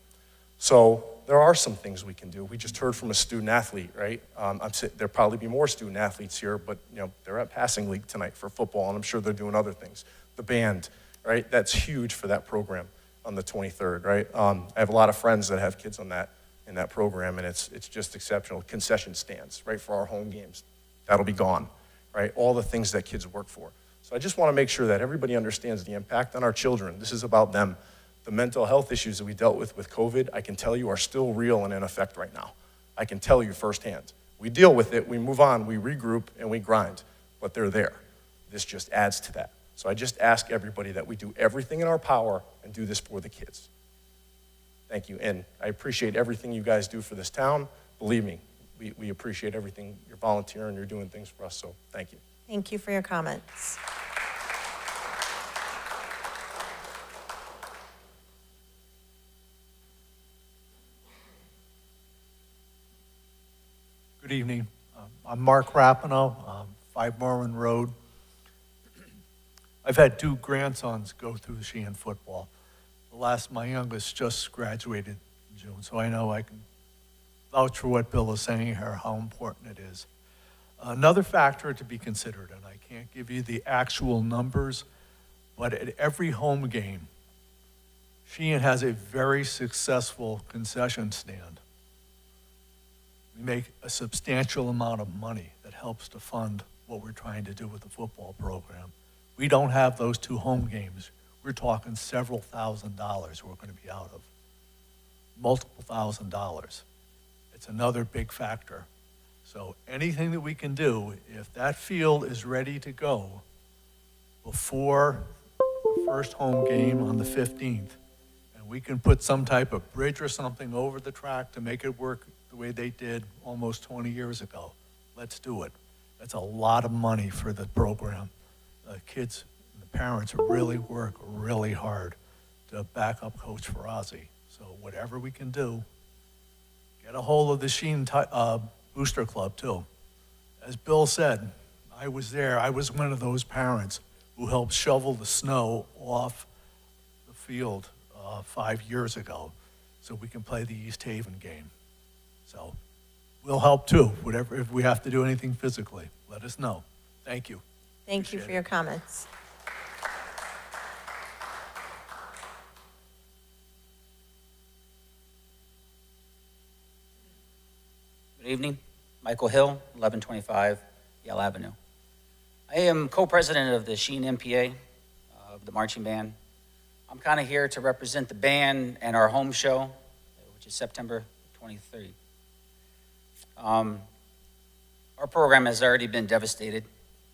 So there are some things we can do. We just heard from a student athlete, right? Um, there'll probably be more student athletes here, but you know they're at passing league tonight for football, and I'm sure they're doing other things. The band, right? That's huge for that program on the 23rd, right? Um, I have a lot of friends that have kids on that in that program, and it's it's just exceptional. Concession stands, right, for our home games, that'll be gone, right? All the things that kids work for. So I just want to make sure that everybody understands the impact on our children. This is about them. The mental health issues that we dealt with with COVID, I can tell you are still real and in effect right now. I can tell you firsthand. We deal with it, we move on, we regroup, and we grind, but they're there. This just adds to that. So I just ask everybody that we do everything in our power and do this for the kids. Thank you. And I appreciate everything you guys do for this town. Believe me, we, we appreciate everything. You're volunteering, you're doing things for us, so thank you. Thank you for your comments. Good evening. Um, I'm Mark Rapino, um, 5 Merwin Road. I've had two grandsons go through Sheehan football. The last, my youngest, just graduated in June, so I know I can vouch for what Bill is saying here, how important it is. Another factor to be considered, and I can't give you the actual numbers, but at every home game, Sheehan has a very successful concession stand. We make a substantial amount of money that helps to fund what we're trying to do with the football program. We don't have those two home games. We're talking several thousand dollars we're going to be out of. Multiple thousand dollars. It's another big factor. So anything that we can do, if that field is ready to go before the first home game on the 15th, and we can put some type of bridge or something over the track to make it work the way they did almost 20 years ago, let's do it. That's a lot of money for the program. The kids, and the parents really work really hard to back up Coach Ferrazzi. So whatever we can do, get a hold of the Sheehan uh, Booster Club too. As Bill said, I was there. I was one of those parents who helped shovel the snow off the field uh, five years ago so we can play the East Haven game. So we'll help too, whatever, if we have to do anything physically, let us know. Thank you. Thank you for your comments. Good evening. Michael Hill, 1125 Yale Avenue. I am co-president of the Sheehan MPA, uh, of the marching band. I'm kind of here to represent the band and our home show, which is September 23rd. Um, Our program has already been devastated.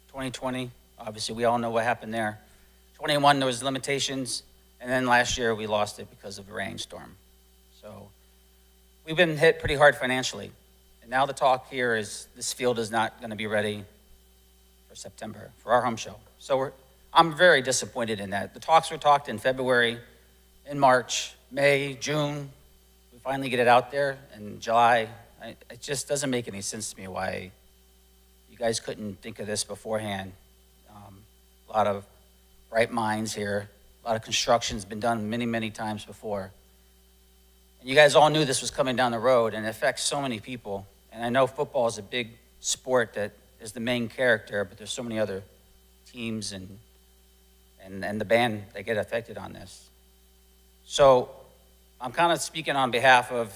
2020, obviously, we all know what happened there. 21, there was limitations, and then last year, we lost it because of a rainstorm. So we've been hit pretty hard financially. And now the talk here is this field is not going to be ready for September, for our home show. So I'm very disappointed in that. The talks were talked in February, in March, May, June. We finally get it out there in July. I, it just doesn't make any sense to me why you guys couldn't think of this beforehand. Um, a lot of bright minds here. A lot of construction's been done many, many times before. And you guys all knew this was coming down the road, and it affects so many people. And I know football is a big sport that is the main character, but there's so many other teams and and, and the band that get affected on this. So I'm kind of speaking on behalf of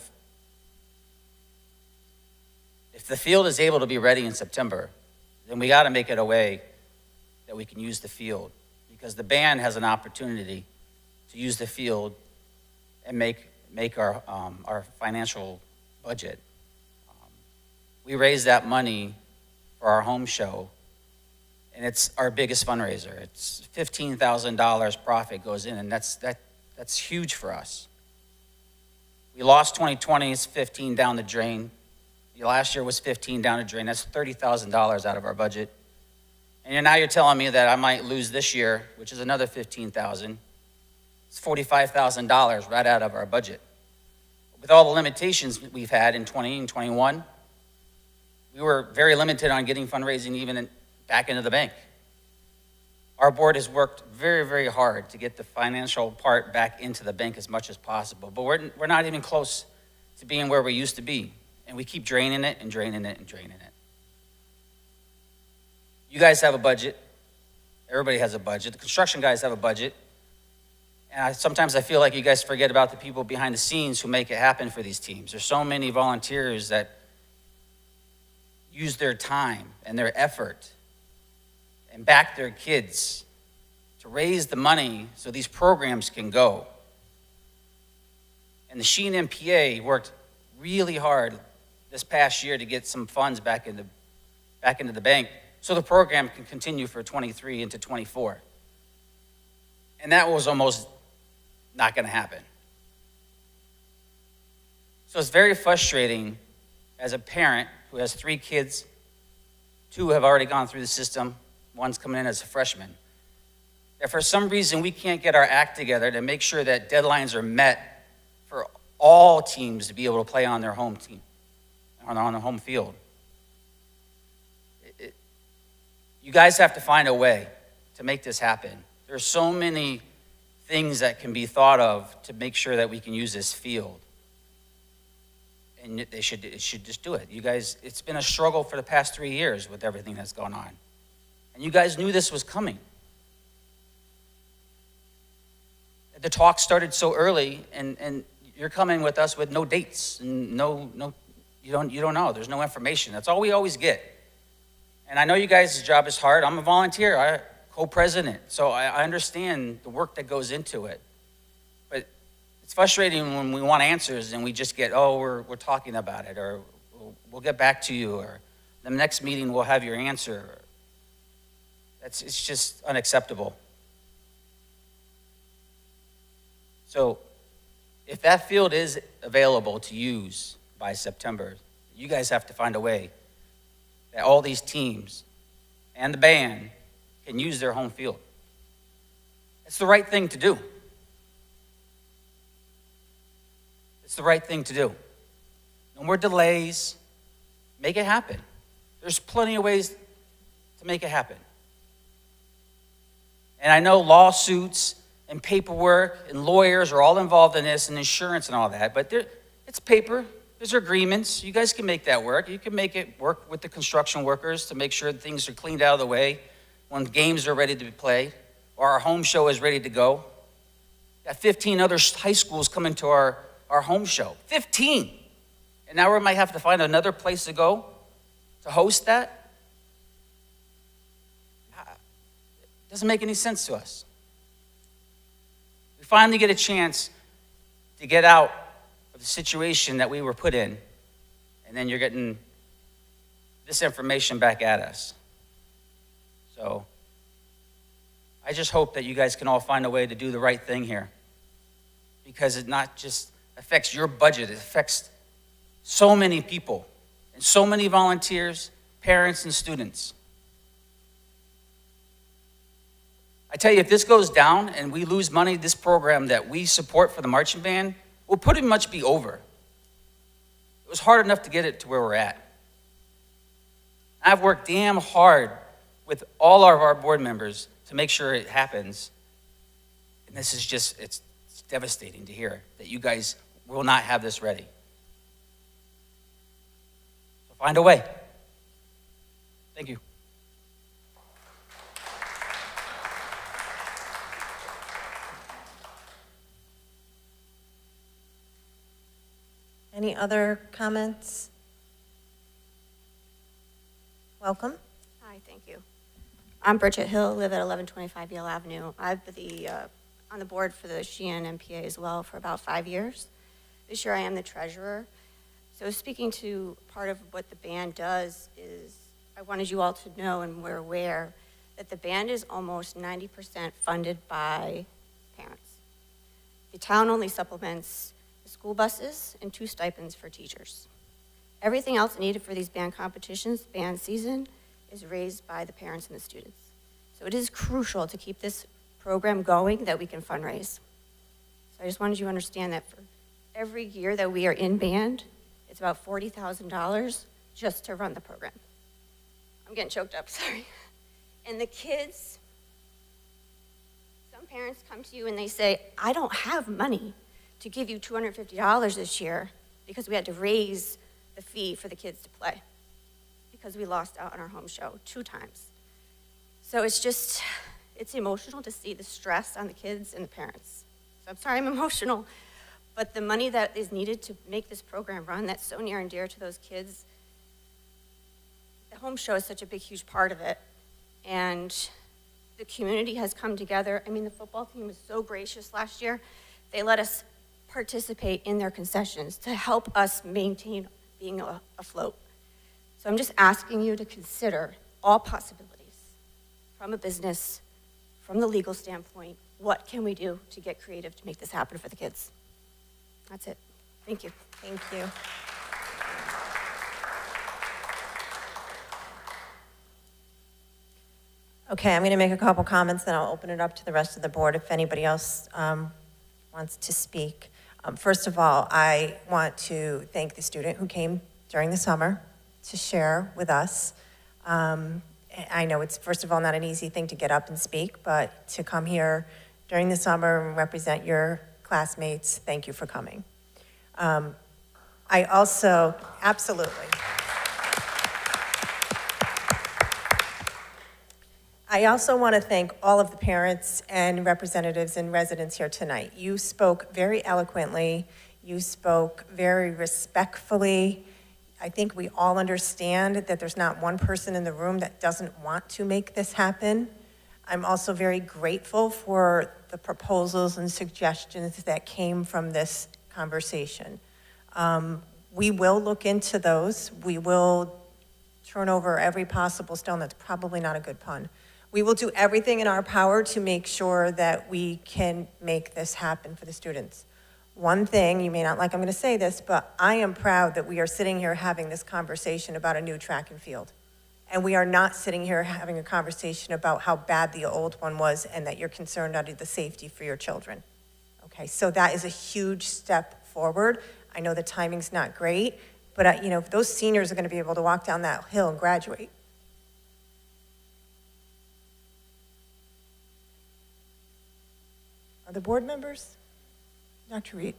if the field is able to be ready in September, then we got to make it a way that we can use the field because the band has an opportunity to use the field and make, make our, um, our financial budget. We raise that money for our home show, and it's our biggest fundraiser. It's $15,000 profit goes in, and that's, that, that's huge for us. We lost 2020, it's 15 down the drain. Last year was 15 down the drain. That's $30,000 out of our budget. And now you're telling me that I might lose this year, which is another 15,000. It's $45,000 right out of our budget. With all the limitations we've had in 20 and 21, we were very limited on getting fundraising even in, back into the bank. Our board has worked very, very hard to get the financial part back into the bank as much as possible, but we're, we're not even close to being where we used to be. And we keep draining it and draining it and draining it. You guys have a budget. Everybody has a budget. The construction guys have a budget. And I, sometimes I feel like you guys forget about the people behind the scenes who make it happen for these teams. There's so many volunteers that use their time and their effort and back their kids to raise the money so these programs can go. And the Sheehan MPA worked really hard this past year to get some funds back into, back into the bank so the program can continue for 23 into 24. And that was almost not going to happen. So it's very frustrating as a parent who has three kids. Two have already gone through the system, one's coming in as a freshman. That for some reason we can't get our act together to make sure that deadlines are met for all teams to be able to play on their home team, on, on the home field. It- it- you guys have to find a way to make this happen. There's so many things that can be thought of to make sure that we can use this field. And they should, it should just do it. You guys, it's been a struggle for the past three years with everything that's gone on. And you guys knew this was coming. The talk started so early, and, and you're coming with us with no dates and no, no, you don't, you don't know. There's no information. That's all we always get. And I know you guys' job is hard. I'm a volunteer, I co-president, so I, I understand the work that goes into it. It's frustrating when we want answers and we just get, oh, we're, we're talking about it, or we'll, we'll get back to you, or the next meeting we'll have your answer. That's, it's just unacceptable. So if that field is available to use by September, you guys have to find a way that all these teams and the band can use their home field. It's the right thing to do. It's the right thing to do. No more delays. Make it happen. There's plenty of ways to make it happen. And I know lawsuits and paperwork and lawyers are all involved in this and insurance and all that, but there, it's paper. There's agreements. You guys can make that work. You can make it work with the construction workers to make sure things are cleaned out of the way when games are ready to be played or our home show is ready to go. Got 15 other high schools coming to our, our home show. 15. And now we might have to find another place to go to host that. Doesn't make any sense to us. We finally get a chance to get out of the situation that we were put in, and then you're getting this information back at us. So I just hope that you guys can all find a way to do the right thing here because it's not just affects your budget, it affects so many people and so many volunteers, parents, and students. I tell you, if this goes down and we lose money, this program that we support for the marching band will pretty much be over. It was hard enough to get it to where we're at. I've worked damn hard with all of our board members to make sure it happens. And this is just, it's, it's devastating to hear that you guys will not have this ready. So find a way. Thank you. Any other comments? Welcome. Hi, thank you. I'm Bridget Hill, live at 1125 Yale Avenue. I've been the, uh, on the board for the Sheehan MPA as well for about five years. This year I am the treasurer. So speaking to part of what the band does is, I wanted you all to know and we're aware that the band is almost 90% funded by parents. The town only supplements the school buses and two stipends for teachers. Everything else needed for these band competitions, band season, is raised by the parents and the students. So it is crucial to keep this program going that we can fundraise. So I just wanted you to understand that for every year that we are in band, it's about $40,000 just to run the program. I'm getting choked up, sorry. And the kids, some parents come to you and they say, I don't have money to give you $250 this year because we had to raise the fee for the kids to play because we lost out on our home show two times. So it's just, it's emotional to see the stress on the kids and the parents. So I'm sorry I'm emotional, but the money that is needed to make this program run, that's so near and dear to those kids, the home show is such a big, huge part of it. And the community has come together. I mean, the football team was so gracious last year. They let us participate in their concessions to help us maintain being afloat. So I'm just asking you to consider all possibilities from a business, from the legal standpoint. What can we do to get creative to make this happen for the kids? That's it. Thank you. Thank you. Okay, I'm going to make a couple comments, then I'll open it up to the rest of the board if anybody else um, wants to speak. Um, First of all, I want to thank the student who came during the summer to share with us. Um, I know it's, first of all, not an easy thing to get up and speak, but to come here during the summer and represent your classmates, thank you for coming. Um, I also, absolutely. I also want to thank all of the parents and representatives and residents here tonight. You spoke very eloquently, you spoke very respectfully. I think we all understand that there's not one person in the room that doesn't want to make this happen. I'm also very grateful for the proposals and suggestions that came from this conversation. Um, We will look into those. We will turn over every possible stone. That's probably not a good pun. We will do everything in our power to make sure that we can make this happen for the students. One thing, you may not like I'm going to say this, but I am proud that we are sitting here having this conversation about a new track and field. And we are not sitting here having a conversation about how bad the old one was and that you're concerned about the safety for your children. Okay, so that is a huge step forward. I know the timing's not great, but, uh, you know, those seniors are going to be able to walk down that hill and graduate. Are the board members? Dr. Reed?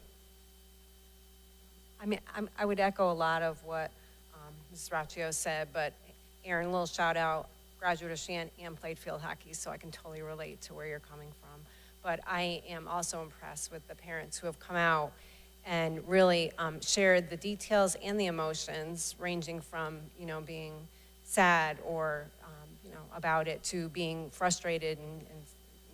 I mean, I'm, I would echo a lot of what um, Mrs. Raccio said, but Erin, little shout out, graduate of Sheehan and played field hockey, so I can totally relate to where you're coming from. But I am also impressed with the parents who have come out and really um, shared the details and the emotions, ranging from you know being sad or um, you know about it to being frustrated and, and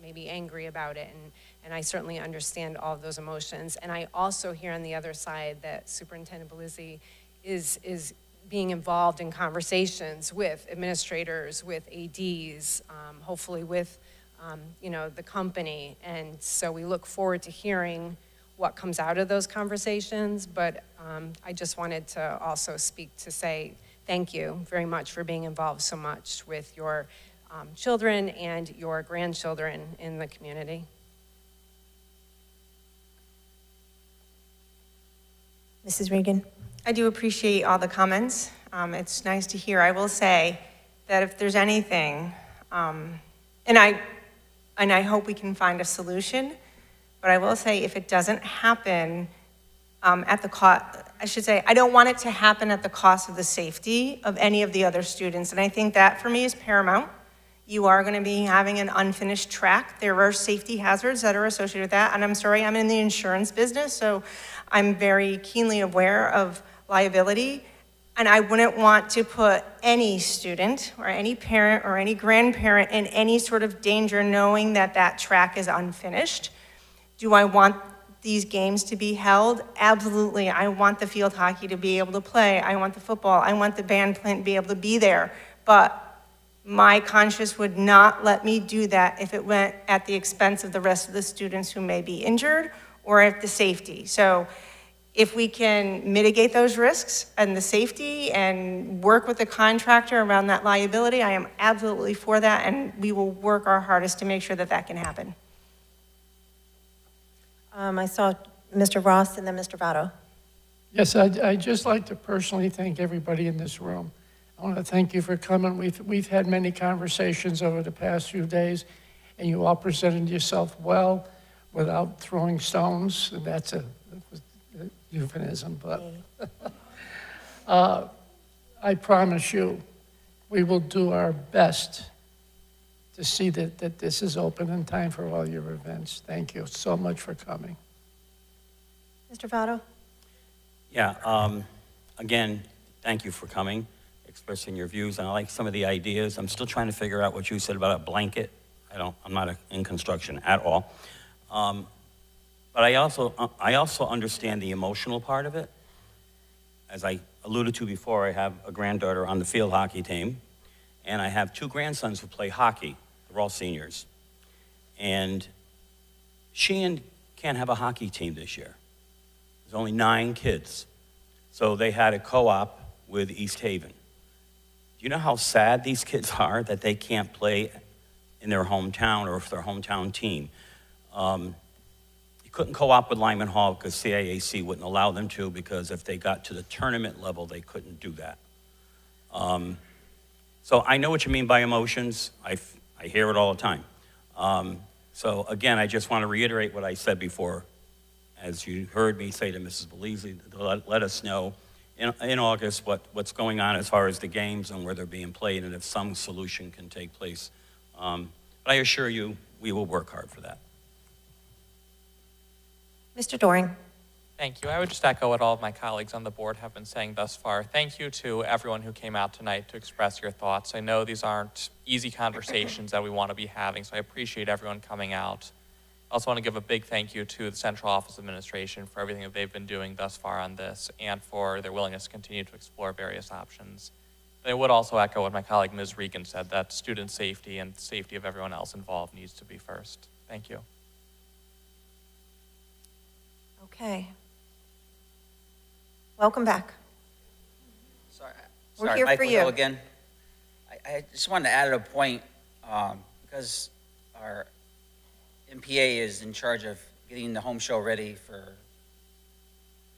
maybe angry about it. And and I certainly understand all of those emotions. And I also hear on the other side that Superintendent Bellizzi is, is being involved in conversations with administrators, with ADs, um, hopefully with, um, you know, the company. And so we look forward to hearing what comes out of those conversations. But um, I just wanted to also speak to say thank you very much for being involved so much with your um, children and your grandchildren in the community. Mrs. Regan? I do appreciate all the comments. Um, it's nice to hear. I will say that if there's anything, um, and I, and I hope we can find a solution, but I will say if it doesn't happen um, at the cost, I should say, I don't want it to happen at the cost of the safety of any of the other students. And I think that for me is paramount. You are going to be having an unfinished track. There are safety hazards that are associated with that. And I'm sorry, I'm in the insurance business, so I'm very keenly aware of liability. And I wouldn't want to put any student or any parent or any grandparent in any sort of danger knowing that that track is unfinished. Do I want these games to be held? Absolutely. I want the field hockey to be able to play. I want the football. I want the band plant to be able to be there. But my conscience would not let me do that if it went at the expense of the rest of the students who may be injured or at the safety. So if we can mitigate those risks and the safety and work with the contractor around that liability, I am absolutely for that, and we will work our hardest to make sure that that can happen. Um, I saw Mr. Ross and then Mr. Votto. Yes, I'd, I'd just like to personally thank everybody in this room. I want to thank you for coming. We've, we've had many conversations over the past few days, and you all presented yourself well without throwing stones, and that's a euphemism, but uh, I promise you, we will do our best to see that, that this is open in time for all your events. Thank you so much for coming. Mr. Votto? Yeah, um, again, thank you for coming expressing your views, and I like some of the ideas. I'm still trying to figure out what you said about a blanket. I don't, I'm not in construction at all. Um, But I also, I also understand the emotional part of it. As I alluded to before, I have a granddaughter on the field hockey team, and I have two grandsons who play hockey. They're all seniors. And Sheehan can't have a hockey team this year. There's only nine kids. So they had a co-op with East Haven. Do you know how sad these kids are that they can't play in their hometown or for their hometown team? Um, couldn't co-op with Lyman Hall because CIAC wouldn't allow them to because if they got to the tournament level, they couldn't do that. Um, so I know what you mean by emotions. I, I hear it all the time. Um, so again, I just want to reiterate what I said before. As you heard me say to Mrs. Bellizzi, let, let us know in, in August what, what's going on as far as the games and where they're being played and if some solution can take place. Um, but I assure you, we will work hard for that. Mr. Doring? Thank you. I would just echo what all of my colleagues on the board have been saying thus far. Thank you to everyone who came out tonight to express your thoughts. I know these aren't easy conversations that we want to be having, so I appreciate everyone coming out. I also want to give a big thank you to the Central Office Administration for everything that they've been doing thus far on this and for their willingness to continue to explore various options. I would also echo what my colleague Ms. Regan said that student safety and safety of everyone else involved needs to be first. Thank you. Okay. Welcome back. Sorry, We're sorry, here Mike for you. again. I, I just wanted to add a point, um, because our MPA is in charge of getting the home show ready for,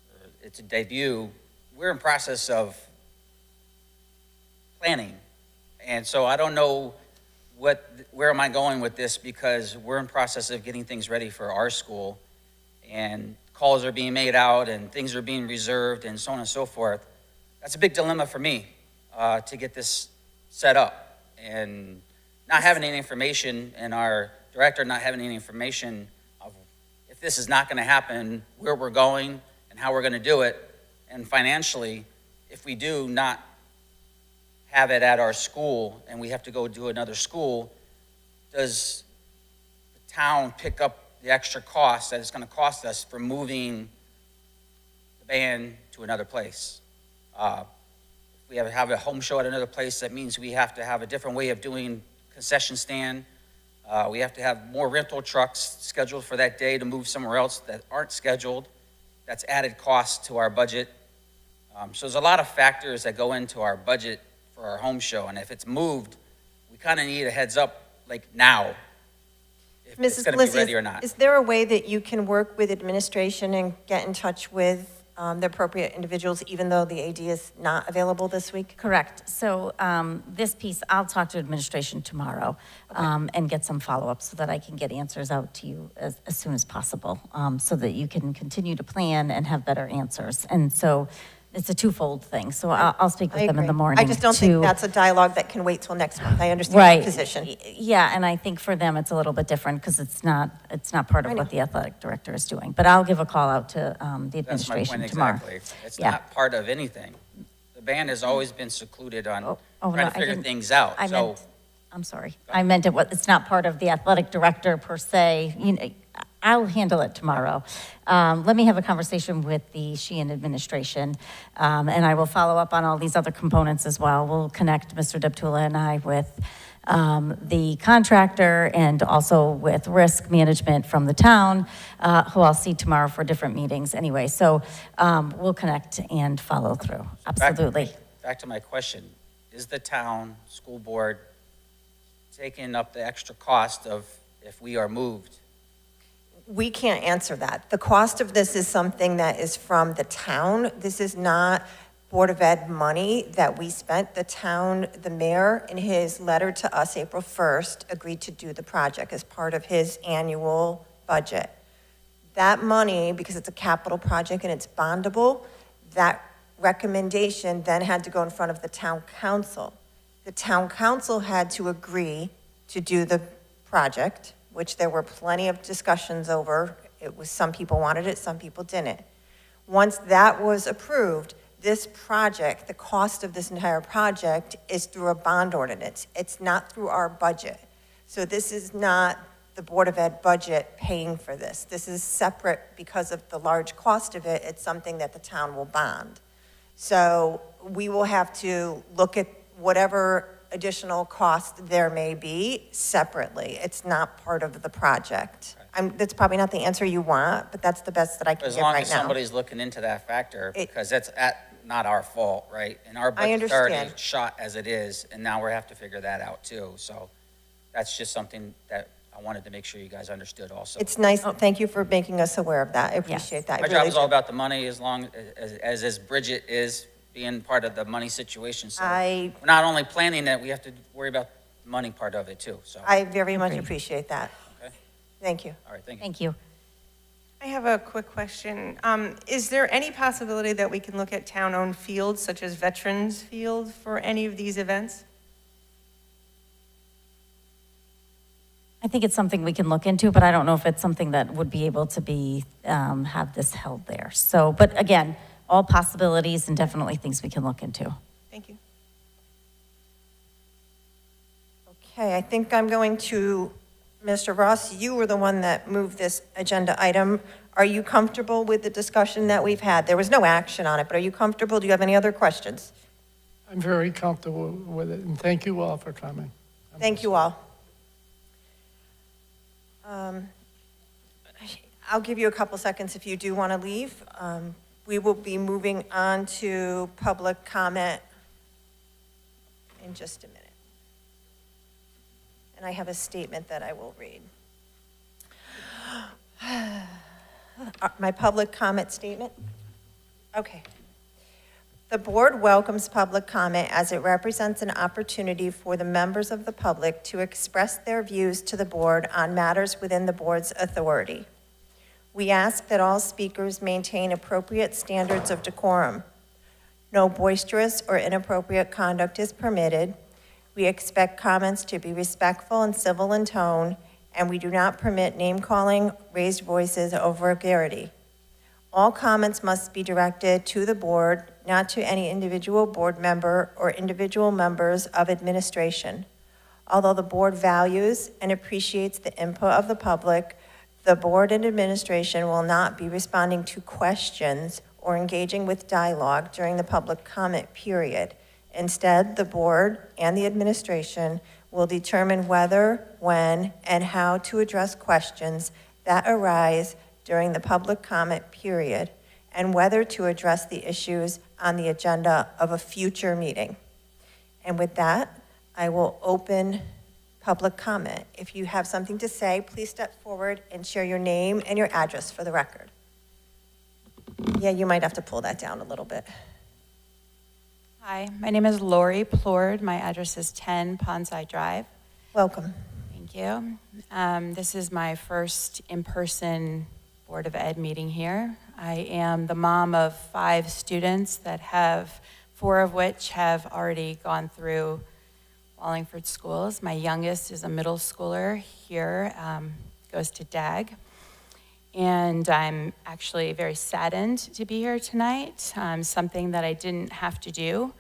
for its debut. We're in process of planning. And so I don't know what, where am I going with this because we're in process of getting things ready for our school. And calls are being made out and things are being reserved and so on and so forth. That's a big dilemma for me, uh, to get this set up. And not having any information and our director not having any information of if this is not gonna happen, where we're going and how we're gonna do it. And financially, if we do not have it at our school and we have to go do another school, does the town pick up the extra cost that it's going to cost us for moving the band to another place? Uh, If we have, have a home show at another place, that means we have to have a different way of doing concession stand. Uh, We have to have more rental trucks scheduled for that day to move somewhere else that aren't scheduled. That's added cost to our budget. Um, So there's a lot of factors that go into our budget for our home show, and if it's moved, we kind of need a heads up, like now, if it's Mrs. going to be Bliss, ready is- or not. Is there a way that you can work with administration and get in touch with um, the appropriate individuals, even though the AD is not available this week? Correct. So um, this piece, I'll talk to administration tomorrow um, and get some follow-up so that I can get answers out to you as, as soon as possible, um, so that you can continue to plan and have better answers. And so it's a twofold thing. So I'll, I'll speak with I them in the morning. I just don't think that's a dialogue that can wait till next month. I understand Right. your position. Y- Yeah, and I think for them, it's a little bit different because it's not, it's not part of what the athletic director is doing. But I'll give a call out to um, the That's my administration point tomorrow. exactly. It's Yeah. not part of anything. The band has always been secluded on oh, trying no, to I figure didn't- things out. I So meant, I'm sorry. I meant it, wa- it's not part of the athletic director per se. You know, I'll handle it tomorrow. Um, Let me have a conversation with the Sheehan administration, um, and I will follow up on all these other components as well. We'll connect Mr. Deptula and I with um, the contractor and also with risk management from the town, uh, who I'll see tomorrow for different meetings anyway. So um, we'll connect and follow through. back- Absolutely. Back to my question. Is the town, school board, taking up the extra cost of if we are moved? We can't answer that. The cost of this is something that is from the town. This is not Board of Ed money that we spent. The town, the mayor, in his letter to us April 1st, agreed to do the project as part of his annual budget. That money, because it's a capital project and it's bondable, that recommendation then had to go in front of the town council. The town council had to agree to do the project, which there were plenty of discussions over. It was, some people wanted it, some people didn't. Once that was approved, this project, the cost of this entire project is through a bond ordinance. It's not through our budget. So this is not the Board of Ed budget paying for this. This is separate because of the large cost of it. It's something that the town will bond. So we will have to look at whatever additional cost there may be separately. It's not part of the project. I'm, that's probably not the answer you want, but that's the best that I can As give long right as now. somebody's looking into that factor, because that's at, not our fault, right? And our I budget's already understand. shot as it is, and now we have to figure that out too. So that's just something that I wanted to make sure you guys understood also. It's nice, oh, thank you for making us aware of that. I appreciate that. I My job really is all about the money as long, as, as, as Bridget is being part of the money situation. So I- we're not only planning it, we have to worry about the money part of it too, so. I very much Agreed. appreciate that. Okay. Thank you. All right, thank you. Thank you. I have a quick question. Um, Is there any possibility that we can look at town-owned fields such as Veterans Field for any of these events? I think it's something we can look into, but I don't know if it's something that would be able to be, um, have this held there. So, but again, all possibilities and definitely things we can look into. Thank you. Okay, I think I'm going to, Mr. Ross, you were the one that moved this agenda item. Are you comfortable with the discussion that we've had? There was no action on it, but are you comfortable? Do you have any other questions? I'm very comfortable with it, and thank you all for coming. Thank you all. Um, I'll give you a couple seconds if you do want to leave. Um, We will be moving on to public comment in just a minute. And I have a statement that I will read. Uh, My public comment statement? Okay. The board welcomes public comment as it represents an opportunity for the members of the public to express their views to the board on matters within the board's authority. We ask that all speakers maintain appropriate standards of decorum. No boisterous or inappropriate conduct is permitted. We expect comments to be respectful and civil in tone, and we do not permit name-calling, raised voices, or vulgarity. All comments must be directed to the board, not to any individual board member or individual members of administration. Although the board values and appreciates the input of the public, the board and administration will not be responding to questions or engaging with dialogue during the public comment period. Instead, the board and the administration will determine whether, when, and how to address questions that arise during the public comment period and whether to address the issues on the agenda of a future meeting. And with that, I will open public comment. If you have something to say, please step forward and share your name and your address for the record. Yeah, you might have to pull that down a little bit. Hi, my name is Lori Plord. My address is 10 Pondside Drive. Welcome. Thank you. Um, This is my first in-person Board of Ed meeting here. I am the mom of five students that have, four of which have already gone through Wallingford schools. My youngest is a middle schooler here, um, goes to DAG. And I'm actually very saddened to be here tonight, um, something that I didn't have to do.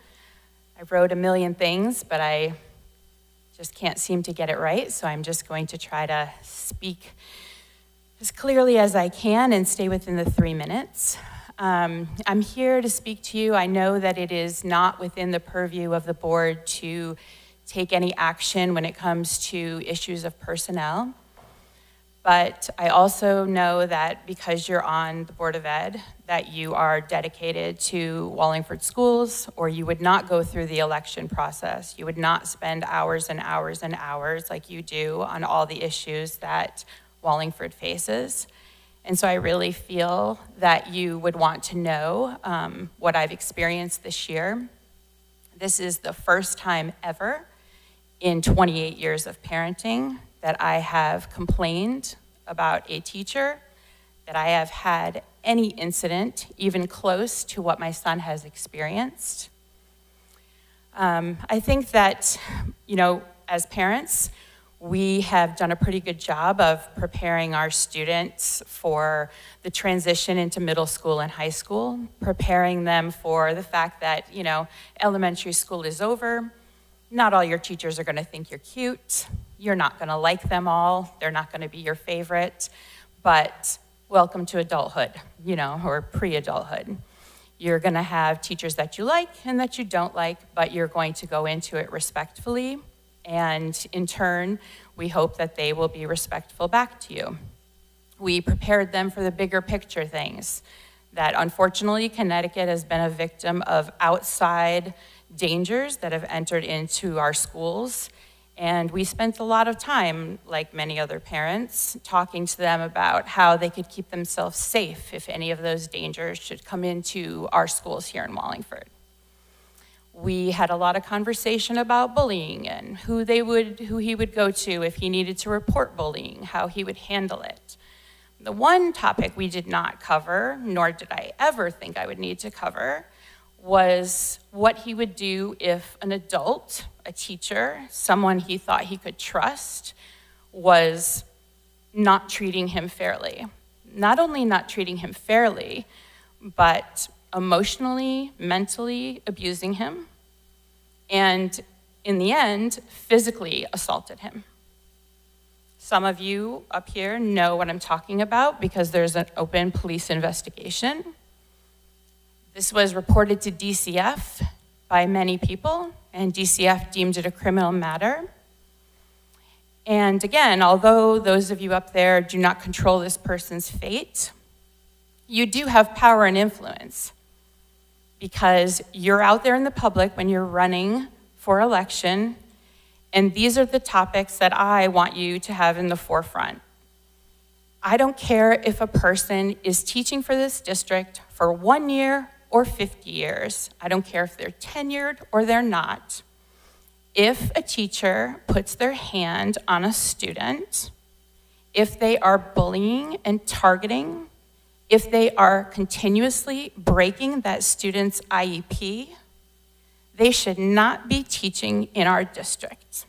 I wrote a million things, but I just can't seem to get it right, so I'm just going to try to speak as clearly as I can and stay within the three minutes. Um, I'm here to speak to you. I know that it is not within the purview of the board to take any action when it comes to issues of personnel. But I also know that because you're on the Board of Ed, that you are dedicated to Wallingford schools, or you would not go through the election process. You would not spend hours and hours and hours like you do on all the issues that Wallingford faces. And so I really feel that you would want to know um, what I've experienced this year. This is the first time ever in 28 years of parenting that I have complained about a teacher, that I have had any incident even close to what my son has experienced. Um, I think that, you know, as parents, we have done a pretty good job of preparing our students for the transition into middle school and high school, preparing them for the fact that, you know, elementary school is over, not all your teachers are going to think you're cute. You're not going to like them all. They're not going to be your favorite. But welcome to adulthood, you know, or pre adulthood. You're going to have teachers that you like and that you don't like, but you're going to go into it respectfully. And in turn, we hope that they will be respectful back to you. We prepared them for the bigger picture things that unfortunately Connecticut has been a victim of outside dangers that have entered into our schools. And we spent a lot of time, like many other parents, talking to them about how they could keep themselves safe if any of those dangers should come into our schools here in Wallingford. We had a lot of conversation about bullying and who they would who he would go to if he needed to report bullying, how he would handle it. The one topic we did not cover, nor did I ever think I would need to cover, was what he would do if an adult, a teacher, someone he thought he could trust, was not treating him fairly. Not only not treating him fairly, but emotionally, mentally abusing him, and in the end, physically assaulted him. Some of you up here know what I'm talking about because there's an open police investigation. This was reported to DCF by many people, and DCF deemed it a criminal matter. And again, although those of you up there do not control this person's fate, you do have power and influence because you're out there in the public when you're running for election, and these are the topics that I want you to have in the forefront. I don't care if a person is teaching for this district for one year or 50 years. I don't care if they're tenured or they're not. If a teacher puts their hand on a student, if they are bullying and targeting, if they are continuously breaking that student's IEP, they should not be teaching in our district.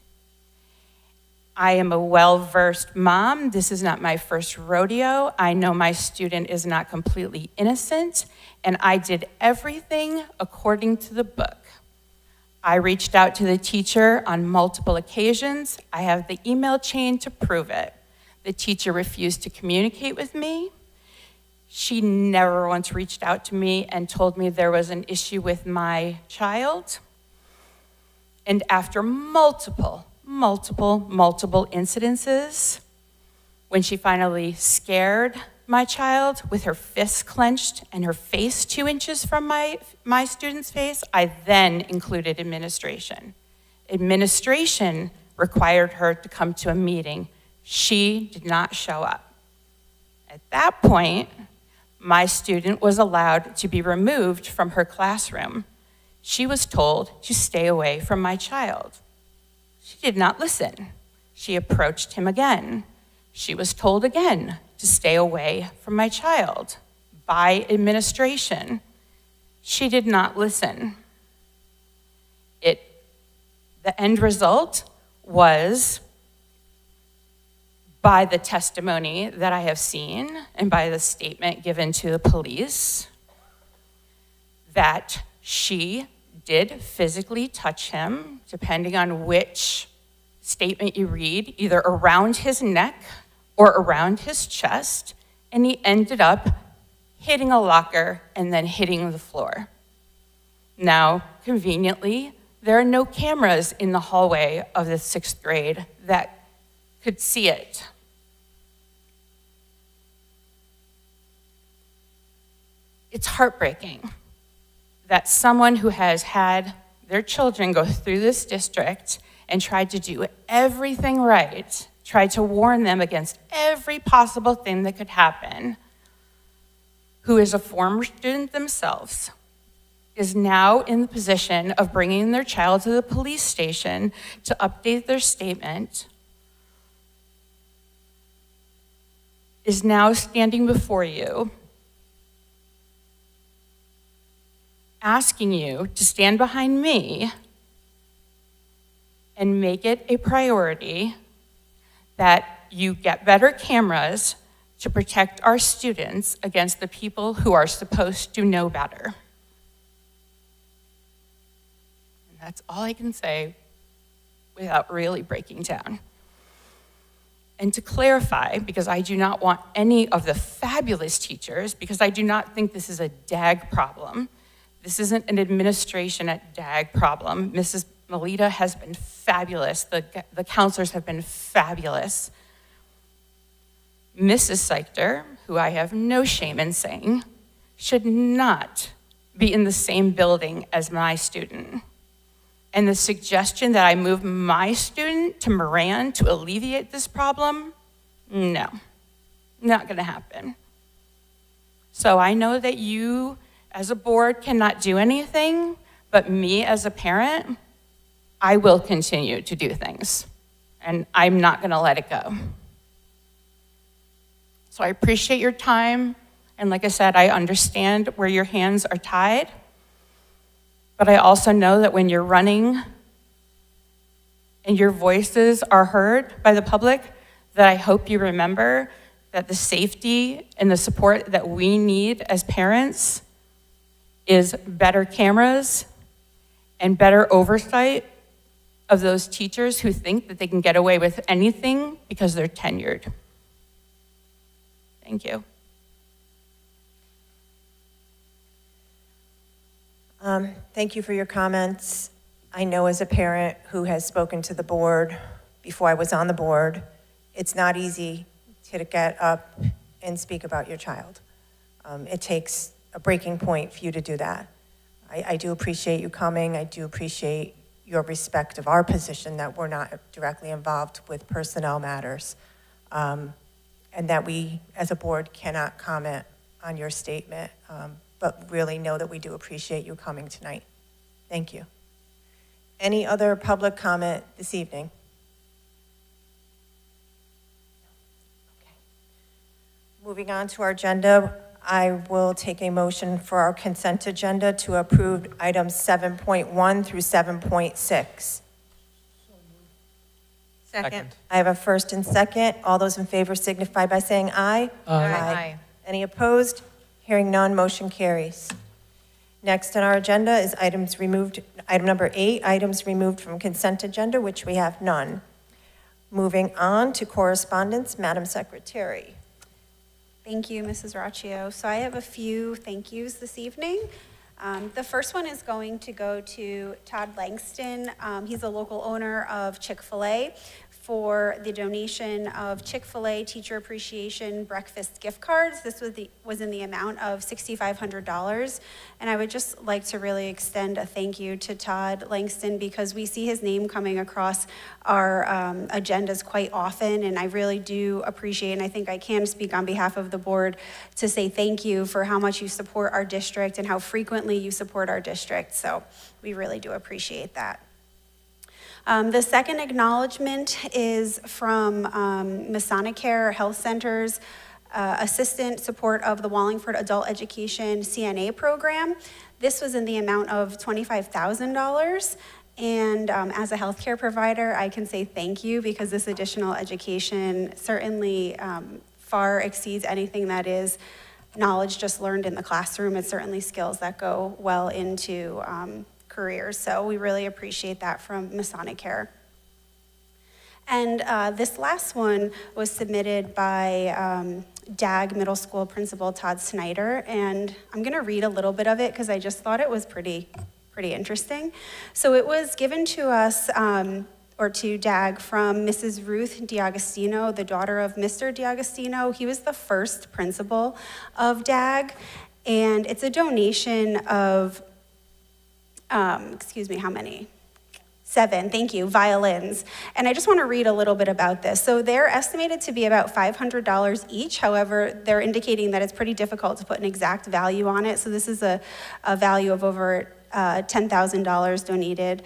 I am a well versed mom. This is not my first rodeo. I know my student is not completely innocent, and I did everything according to the book. I reached out to the teacher on multiple occasions. I have the email chain to prove it. The teacher refused to communicate with me. She never once reached out to me and told me there was an issue with my child. And after multiple, multiple, multiple incidences, when she finally scared my child with her fists clenched and her face two inches from my, my student's face, I then included administration. Administration required her to come to a meeting. She did not show up. At that point, my student was allowed to be removed from her classroom. She was told to stay away from my child. She did not listen. She approached him again. She was told again to stay away from my child by administration. She did not listen. It, the end result was by the testimony that I have seen and by the statement given to the police that she did physically touch him, depending on which statement you read, either around his neck or around his chest, and he ended up hitting a locker and then hitting the floor. Now, conveniently, there are no cameras in the hallway of the sixth grade that could see it. It's heartbreaking that someone who has had their children go through this district and tried to do everything right, tried to warn them against every possible thing that could happen, who is a former student themselves, is now in the position of bringing their child to the police station to update their statement is now standing before you, asking you to stand behind me and make it a priority that you get better cameras to protect our students against the people who are supposed to know better. And that's all I can say without really breaking down. And to clarify, because I do not want any of the fabulous teachers, because I do not think this is a DAG problem. This isn't an administration at DAG problem. Mrs. Melita has been fabulous. The, the counselors have been fabulous. Mrs. Seichter, who I have no shame in saying, should not be in the same building as my student. And the suggestion that I move my student to Moran to alleviate this problem, no, not gonna happen. So I know that you, as a board, cannot do anything, but me as a parent, I will continue to do things. And I'm not gonna let it go. So I appreciate your time. And like I said, I understand where your hands are tied. But I also know that when you're running and your voices are heard by the public, that I hope you remember that the safety and the support that we need as parents is better cameras and better oversight of those teachers who think that they can get away with anything because they're tenured. Thank you. Um, Thank you for your comments. I know as a parent who has spoken to the board before I was on the board, it's not easy to get up and speak about your child. Um, It takes a breaking point for you to do that. I, I do appreciate you coming. I do appreciate your respect of our position that we're not directly involved with personnel matters. Um, and that we, as a board, cannot comment on your statement, um, but really know that we do appreciate you coming tonight. Thank you. Any other public comment this evening? Okay. Moving on to our agenda, I will take a motion for our consent agenda to approve items 7.1 through 7.6. Second. I have a first and second. All those in favor signify by saying aye. Aye. Any opposed? Hearing none, motion carries. Next on our agenda is items removed, item number eight, items removed from consent agenda, which we have none. Moving on to correspondence, Madam Secretary. Thank you, Mrs. Raccio. So I have a few thank yous this evening. Um, The first one is going to go to Todd Langston. Um, He's a local owner of Chick-fil-A for the donation of Chick-fil-A Teacher Appreciation Breakfast gift cards. This was the, was in the amount of $6,500. And I would just like to really extend a thank you to Todd Langston because we see his name coming across our um, agendas quite often. And I really do appreciate, and I think I can speak on behalf of the board to say thank you for how much you support our district and how frequently you support our district. So we really do appreciate that. Um, the second acknowledgement is from um, Masonic Health Center's uh, assistant support of the Wallingford Adult Education CNA program. This was in the amount of $25,000. And um, as a healthcare provider, I can say thank you because this additional education certainly um, far exceeds anything that is knowledge just learned in the classroom. It's certainly skills that go well into um, careers. So we really appreciate that from Masonic Care. And uh, this last one was submitted by um, DAG Middle School Principal Todd Snyder, and I'm going to read a little bit of it because I just thought it was pretty, pretty interesting. So it was given to us, um, or to DAG, from Mrs. Ruth Diagostino, the daughter of Mr. Diagostino. He was the first principal of DAG, and it's a donation of um, excuse me, how many? Seven, thank you, violins. And I just want to read a little bit about this. So they're estimated to be about $500 each. However, they're indicating that it's pretty difficult to put an exact value on it. So this is a, a value of over uh, $10,000 donated.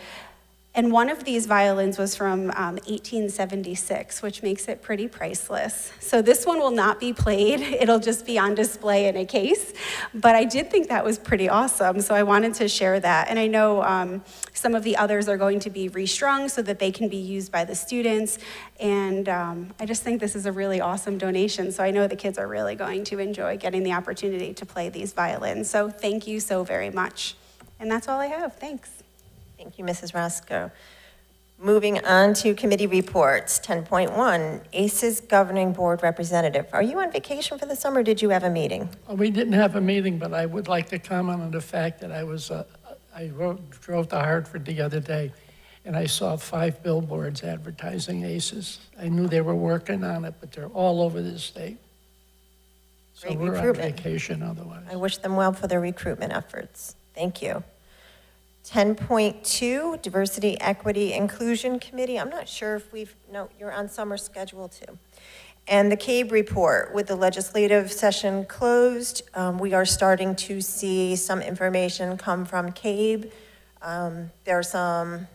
And one of these violins was from um, 1876, which makes it pretty priceless. So this one will not be played, it'll just be on display in a case. But I did think that was pretty awesome, so I wanted to share that. And I know um, some of the others are going to be restrung so that they can be used by the students. And um, I just think this is a really awesome donation, so I know the kids are really going to enjoy getting the opportunity to play these violins. So thank you so very much. And that's all I have. Thanks. Thank you, Mrs. Roscoe. Moving on to committee reports, 10.1, ACES Governing Board Representative. Are you on vacation for the summer, or did you have a meeting? Uh, We didn't have a meeting, but I would like to comment on the fact that I was, uh, I rode- drove to Hartford the other day, and I saw five billboards advertising ACES. I knew they were working on it, but they're all over the state. So Great we're on recruitment. vacation otherwise. I wish them well for their recruitment efforts. Thank you. 10.2, Diversity, Equity, Inclusion Committee. I'm not sure if we've, no, you're on summer schedule too. And the CABE report, with the legislative session closed, um, we are starting to see some information come from CABE. Um, There are some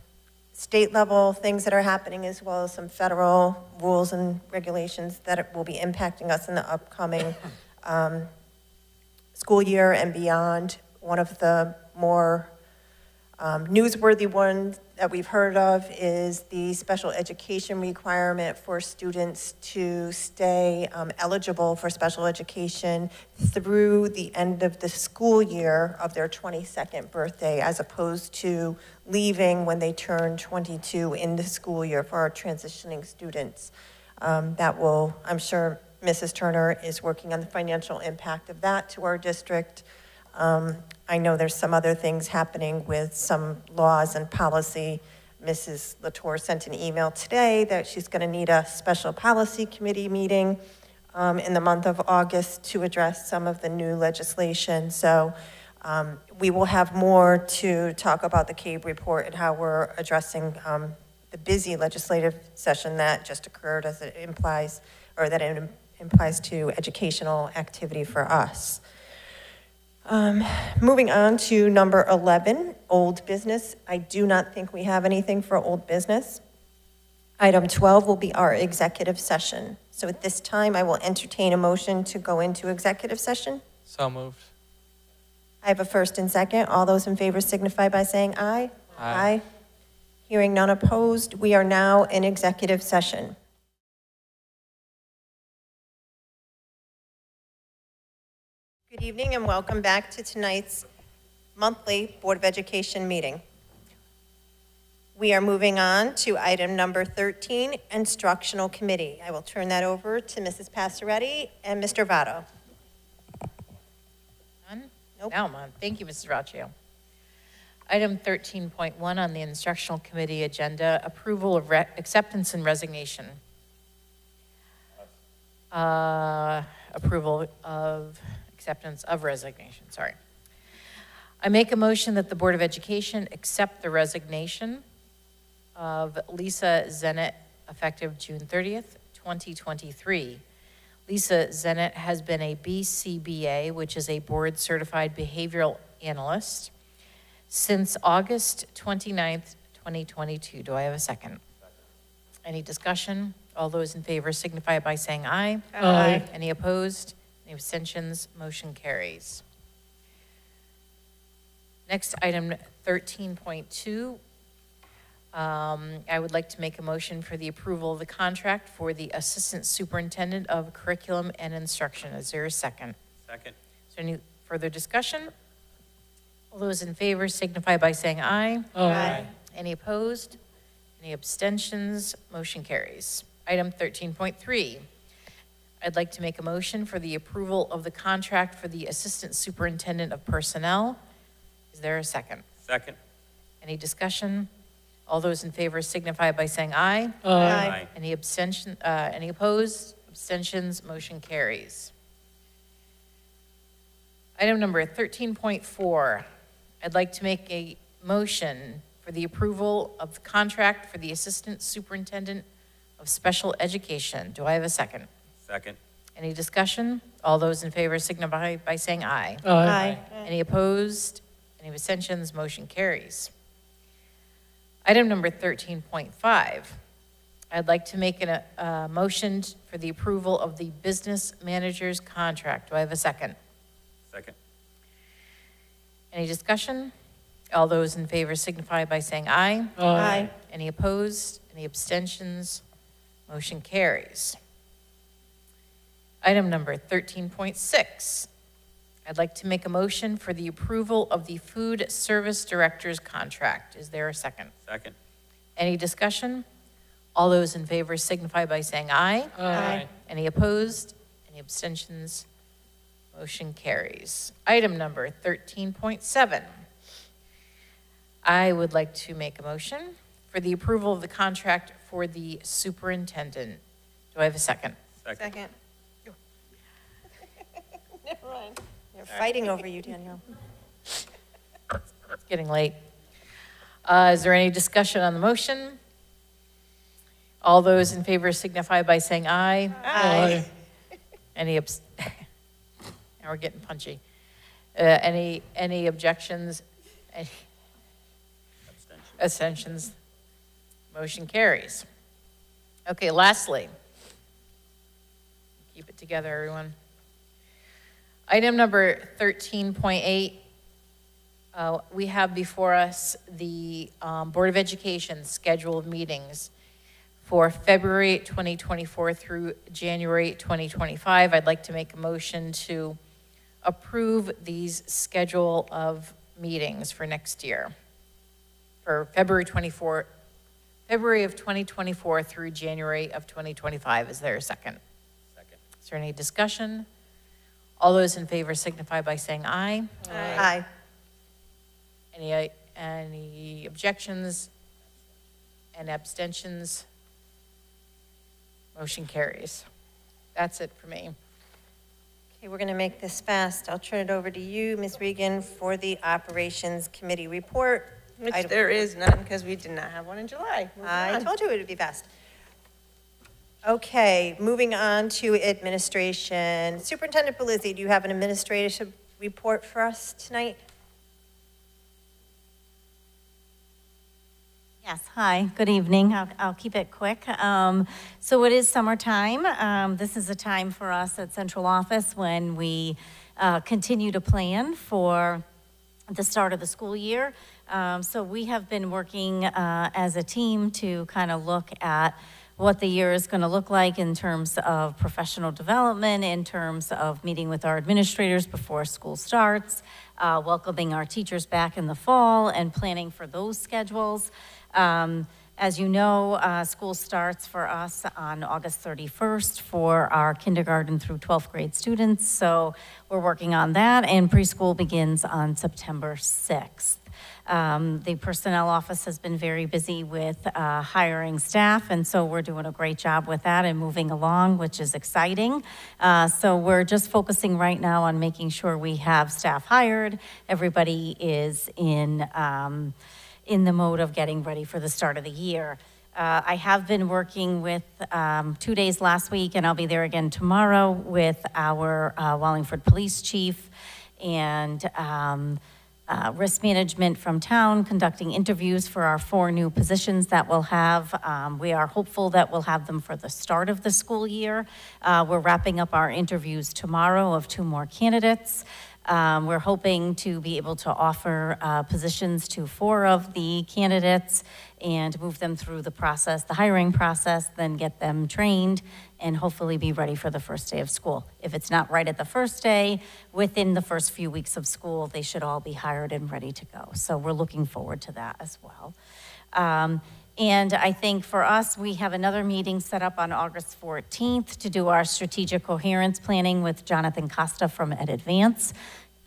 state level things that are happening as well as some federal rules and regulations that will be impacting us in the upcoming um, school year and beyond. One of the more um, Newsworthy one that we've heard of is the special education requirement for students to stay um, eligible for special education through the end of the school year of their 22nd birthday, as opposed to leaving when they turn 22 in the school year for our transitioning students. Um, That will, I'm sure Mrs. Turner is working on the financial impact of that to our district. Um, I know there's some other things happening with some laws and policy. Mrs. Latour sent an email today that she's going to need a special policy committee meeting um, in the month of August to address some of the new legislation. So um, we will have more to talk about the CABE report and how we're addressing um, the busy legislative session that just occurred as it implies, or that it implies to educational activity for us. Um, Moving on to number 11, old business. I do not think we have anything for old business. Item 12 will be our executive session. So at this time, I will entertain a motion to go into executive session. So moved. I have a first and second. All those in favor signify by saying aye. Aye. Hearing none opposed, we are now in executive session. Good evening and welcome back to tonight's monthly Board of Education meeting. We are moving on to item number 13, Instructional Committee. I will turn that over to Mrs. Passaretti and Mr. Votto. None? Now I'm on. Thank you, Mrs. Raccio. Item 13.1 on the instructional committee agenda, approval of re- acceptance and resignation. Uh, Approval of acceptance of resignation, sorry. I make a motion that the Board of Education accept the resignation of Lisa Zenit effective June 30th, 2023. Lisa Zenit has been a BCBA, which is a Board Certified Behavioral Analyst, since August 29th, 2022. Do I have a second? Any discussion? All those in favor signify by saying aye. Aye. Any opposed? Any abstentions? Motion carries. Next, item 13.2. Um, I would like to make a motion for the approval of the contract for the Assistant Superintendent of Curriculum and Instruction. Is there a second? Second. Is there any further discussion? All those in favor signify by saying aye. Aye. Any opposed? Any abstentions? Motion carries. Item 13.3. I'd like to make a motion for the approval of the contract for the Assistant Superintendent of Personnel. Is there a second? Second. Any discussion? All those in favor signify by saying aye. Aye. Aye. Any abstention, uh, any opposed? Abstentions? Motion carries. Item number 13.4, I'd like to make a motion for the approval of the contract for the Assistant Superintendent of Special Education. Do I have a second? Second. Any discussion? All those in favor signify by saying aye. Aye. Aye. Any opposed? Any abstentions? Motion carries. Item number 13.5, I'd like to make a uh, motion for the approval of the business manager's contract. Do I have a second? Second. Any discussion? All those in favor signify by saying aye. Aye. Aye. Any opposed? Any abstentions? Motion carries. Item number 13.6. I'd like to make a motion for the approval of the food service director's contract. Is there a second? Second. Any discussion? All those in favor signify by saying aye. Aye. Any opposed? Any abstentions? Motion carries. Item number 13.7. I would like to make a motion for the approval of the contract for the superintendent. Do I have a second? Second. Never mind. They're fighting over you, Danielle. It's getting late. Uh, Is there any discussion on the motion? All those in favor signify by saying aye. Aye. Any, abs- now we're getting punchy. Uh, Any, any objections? Any Abstentions? Motion carries. Okay, lastly, keep it together, everyone. Item number 13.8, uh, we have before us the um, Board of Education schedule of meetings for February 2024 through January 2025. I'd like to make a motion to approve these schedule of meetings for next year, for February 24, February of 2024 through January of 2025. Is there a second? Second. Is there any discussion? All those in favor signify by saying aye. Aye. Any, uh, any objections and abstentions? Motion carries. That's it for me. Okay, we're going to make this fast. I'll turn it over to you, Ms. Regan, for the Operations Committee report. Which Item- there is none because we did not have one in July. Moving I on. told you it would be fast. Okay, moving on to administration. Superintendent Bellizzi, do you have an administrative report for us tonight? Yes, hi, good evening. I'll, I'll keep it quick. Um, so it is summertime. Um, this is a time for us at central office when we uh, continue to plan for the start of the school year. Um, so we have been working uh, as a team to kind of look at what the year is going to look like in terms of professional development, in terms of meeting with our administrators before school starts, uh, welcoming our teachers back in the fall, and planning for those schedules. Um, as you know, uh, school starts for us on August 31st for our kindergarten through 12th grade students. So we're working on that, and preschool begins on September 6th. Um, the personnel office has been very busy with uh, hiring staff, and so we're doing a great job with that and moving along, which is exciting. Uh, so we're just focusing right now on making sure we have staff hired. Everybody is in. Um, in the mode of getting ready for the start of the year. Uh, I have been working with, um, two days last week, and I'll be there again tomorrow with our uh, Wallingford Police Chief and um, uh, risk management from town, conducting interviews for our four new positions that we'll have. Um, we are hopeful that we'll have them for the start of the school year. Uh, we're wrapping up our interviews tomorrow of two more candidates. Um, we're hoping to be able to offer uh, positions to four of the candidates and move them through the process, the hiring process, then get them trained and hopefully be ready for the first day of school. If it's not right at the first day, within the first few weeks of school, they should all be hired and ready to go. So we're looking forward to that as well. Um, and I think for us, we have another meeting set up on August 14th to do our strategic coherence planning with Jonathan Costa from Ed Advance.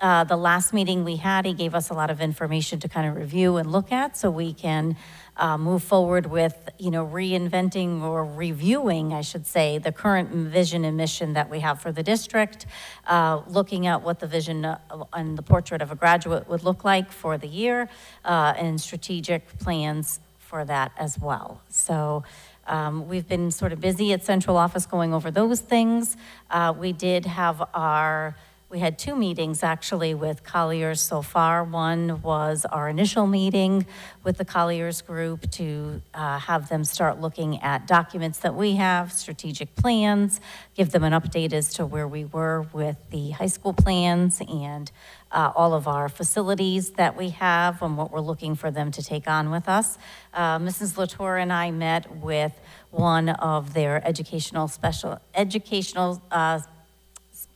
Uh, the last meeting we had, he gave us a lot of information to kind of review and look at so we can uh, move forward with, you know, reinventing or reviewing, I should say, the current vision and mission that we have for the district, uh, looking at what the vision uh, and the portrait of a graduate would look like for the year, uh, and strategic plans for that as well. So um, we've been sort of busy at central office going over those things. Uh, we did have our we had two meetings actually with Colliers so far. One was our initial meeting with the Colliers group to uh, have them start looking at documents that we have, strategic plans, give them an update as to where we were with the high school plans and uh, all of our facilities that we have and what we're looking for them to take on with us. Uh, Mrs. Latour and I met with one of their educational special educational uh,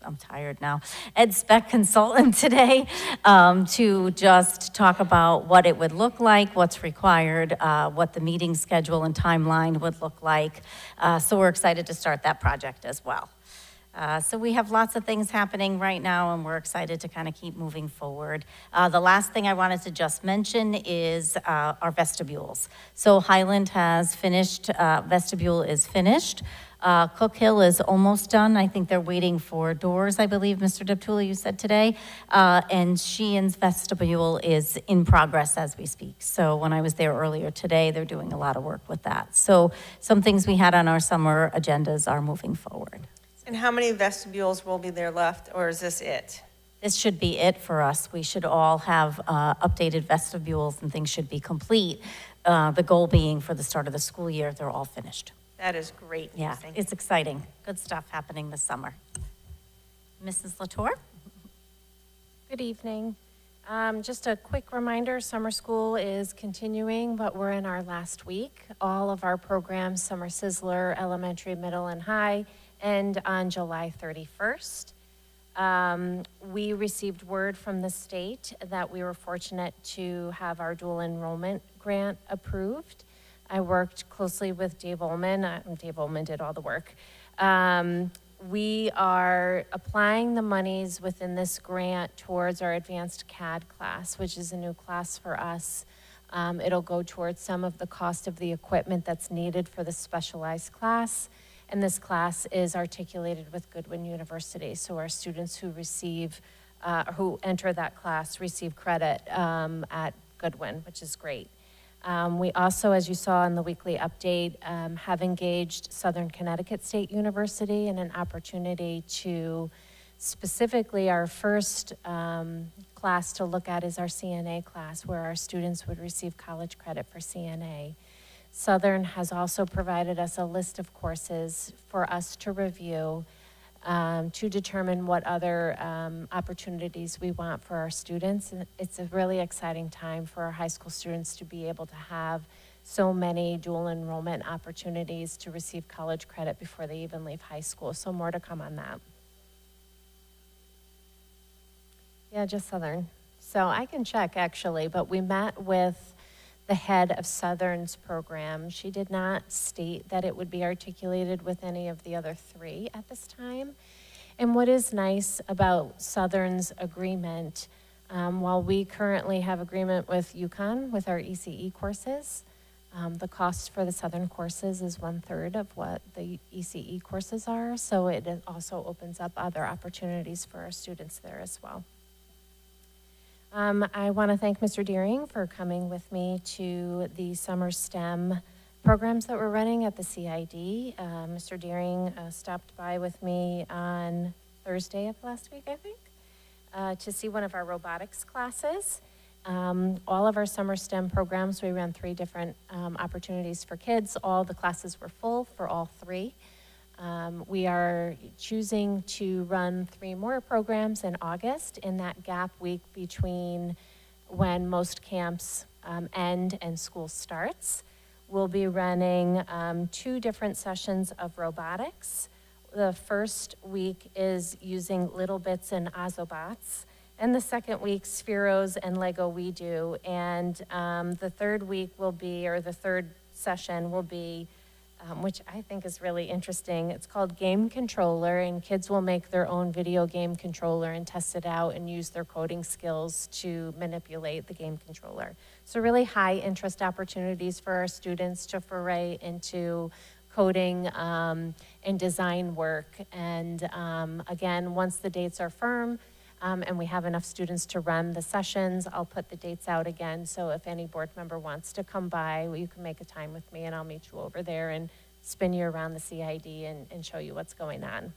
I'm tired now, ed spec consultant today um, to just talk about what it would look like, what's required, uh, what the meeting schedule and timeline would look like. Uh, So we're excited to start that project as well. Uh, So we have lots of things happening right now, and we're excited to kind of keep moving forward. Uh, The last thing I wanted to just mention is uh, our vestibules. So Highland has finished, uh, vestibule is finished. Uh, Cook Hill is almost done. I think they're waiting for doors, I believe, Mr. Deptula, you said today. Uh, And Sheehan's vestibule is in progress as we speak. So when I was there earlier today, they're doing a lot of work with that. So some things we had on our summer agendas are moving forward. And how many vestibules will be there left, or is this it? This should be it for us. We should all have uh, updated vestibules and things should be complete. Uh, The goal being for the start of the school year, they're all finished. That is great news. Yeah, Thank you. it's exciting. Good stuff happening this summer. Mrs. Latour? Good evening. Um, Just a quick reminder, summer school is continuing, but we're in our last week. All of our programs, Summer Sizzler, elementary, middle, and high, end on July 31st. Um, We received word from the state that we were fortunate to have our dual enrollment grant approved. I worked closely with Dave Ullman. Dave Ullman did all the work. Um, we are applying the monies within this grant towards our advanced CAD class, which is a new class for us. Um, it'll go towards some of the cost of the equipment that's needed for the specialized class. And this class is articulated with Goodwin University. So our students who receive, uh, who enter that class receive credit um, at Goodwin, which is great. Um, we also, as you saw in the weekly update, um, have engaged Southern Connecticut State University in an opportunity to specifically our first um, class to look at is our CNA class, where our students would receive college credit for CNA. Southern has also provided us a list of courses for us to review um, to determine what other um, opportunities we want for our students. And it's a really exciting time for our high school students to be able to have so many dual enrollment opportunities to receive college credit before they even leave high school. So more to come on that. Yeah, just Southern. So I can check actually, but we met with the head of Southern's program. She did not state that it would be articulated with any of the other three at this time. And what is nice about Southern's agreement, um, while we currently have agreement with UConn with our ECE courses, um, the cost for the Southern courses is one third of what the ECE courses are. So it also opens up other opportunities for our students there as well. Um, I want to thank Mr. Deering for coming with me to the summer STEM programs that we're running at the CID. Uh, Mr. Deering uh, stopped by with me on Thursday of last week, I think, uh, to see one of our robotics classes. Um, all of our summer STEM programs, we ran three different um, opportunities for kids. All the classes were full for all three. Um, we are choosing to run three more programs in August in that gap week between when most camps um, end and school starts. We'll be running um, two different sessions of robotics. The first week is using Little Bits and Ozobots, and the second week, Spheros and Lego We Do. And um, the third week will be, or the third session will be um, which I think is really interesting. It's called Game Controller, and kids will make their own video game controller and test it out and use their coding skills to manipulate the game controller. So, really high interest opportunities for our students to foray into coding um, and design work. And um, again, once the dates are firm, um, and we have enough students to run the sessions. I'll put the dates out again, so if any board member wants to come by, you can make a time with me and I'll meet you over there and spin you around the CID and, and show you what's going on.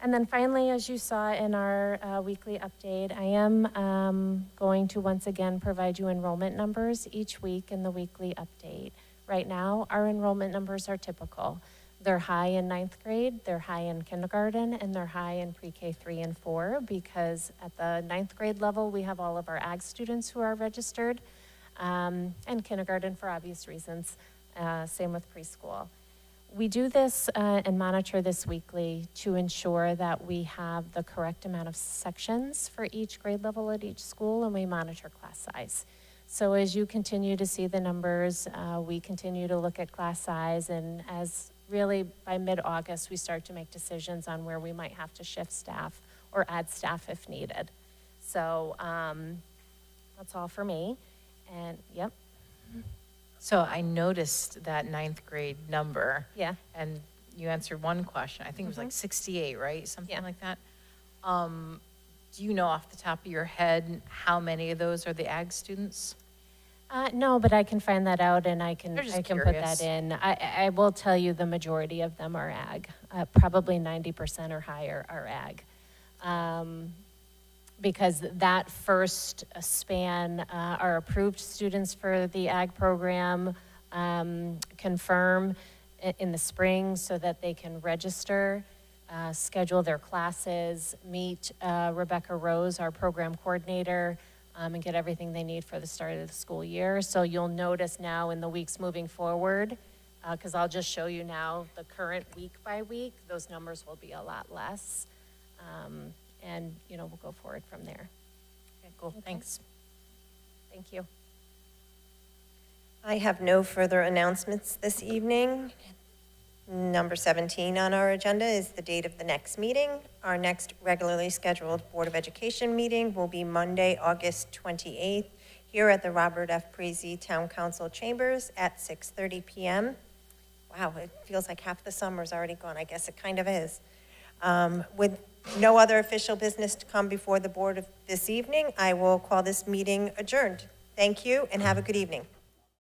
And then finally, as you saw in our uh, weekly update, I am um, going to once again provide you enrollment numbers each week in the weekly update. Right now, our enrollment numbers are typical. They're high in ninth grade, they're high in kindergarten, and they're high in pre-K three and four because at the ninth grade level, we have all of our ag students who are registered, um, and kindergarten for obvious reasons. Uh, same with preschool. we do this uh, and monitor this weekly to ensure that we have the correct amount of sections for each grade level at each school, and we monitor class size. So as you continue to see the numbers, uh, we continue to look at class size, and as really by mid-August, we start to make decisions on where we might have to shift staff or add staff if needed. So um, that's all for me. And, yep, So I noticed that ninth grade number. Yeah. And you answered one question. I think it was like Mhm. 68, right? Something like that. Um, do you know off the top of your head how many of those are the ag students? Uh, no, but I can find that out and I can, just I can put curious. that in. I, I will tell you the majority of them are ag. Uh, probably 90% or higher are ag. Um, because that first span, uh, our approved students for the ag program um, confirm i- in the spring so that they can register, uh, schedule their classes, meet uh, Rebecca Rose, our program coordinator, um, and get everything they need for the start of the school year. So you'll notice now in the weeks moving forward, because I'll just show you now the current week by week, those numbers will be a lot less. Um, And, you know, we'll go forward from there. Okay, cool, thanks. Thank you. I have no further announcements this evening. Number 17 on our agenda is the date of the next meeting. Our next regularly scheduled Board of Education meeting will be Monday, August 28th, here at the Robert F. Parisi Town Council Chambers at 6:30 PM. Wow, it feels like half the summer's already gone. I guess it kind of is. Um, With no other official business to come before the board of this evening, I will call this meeting adjourned. Thank you and have a good evening.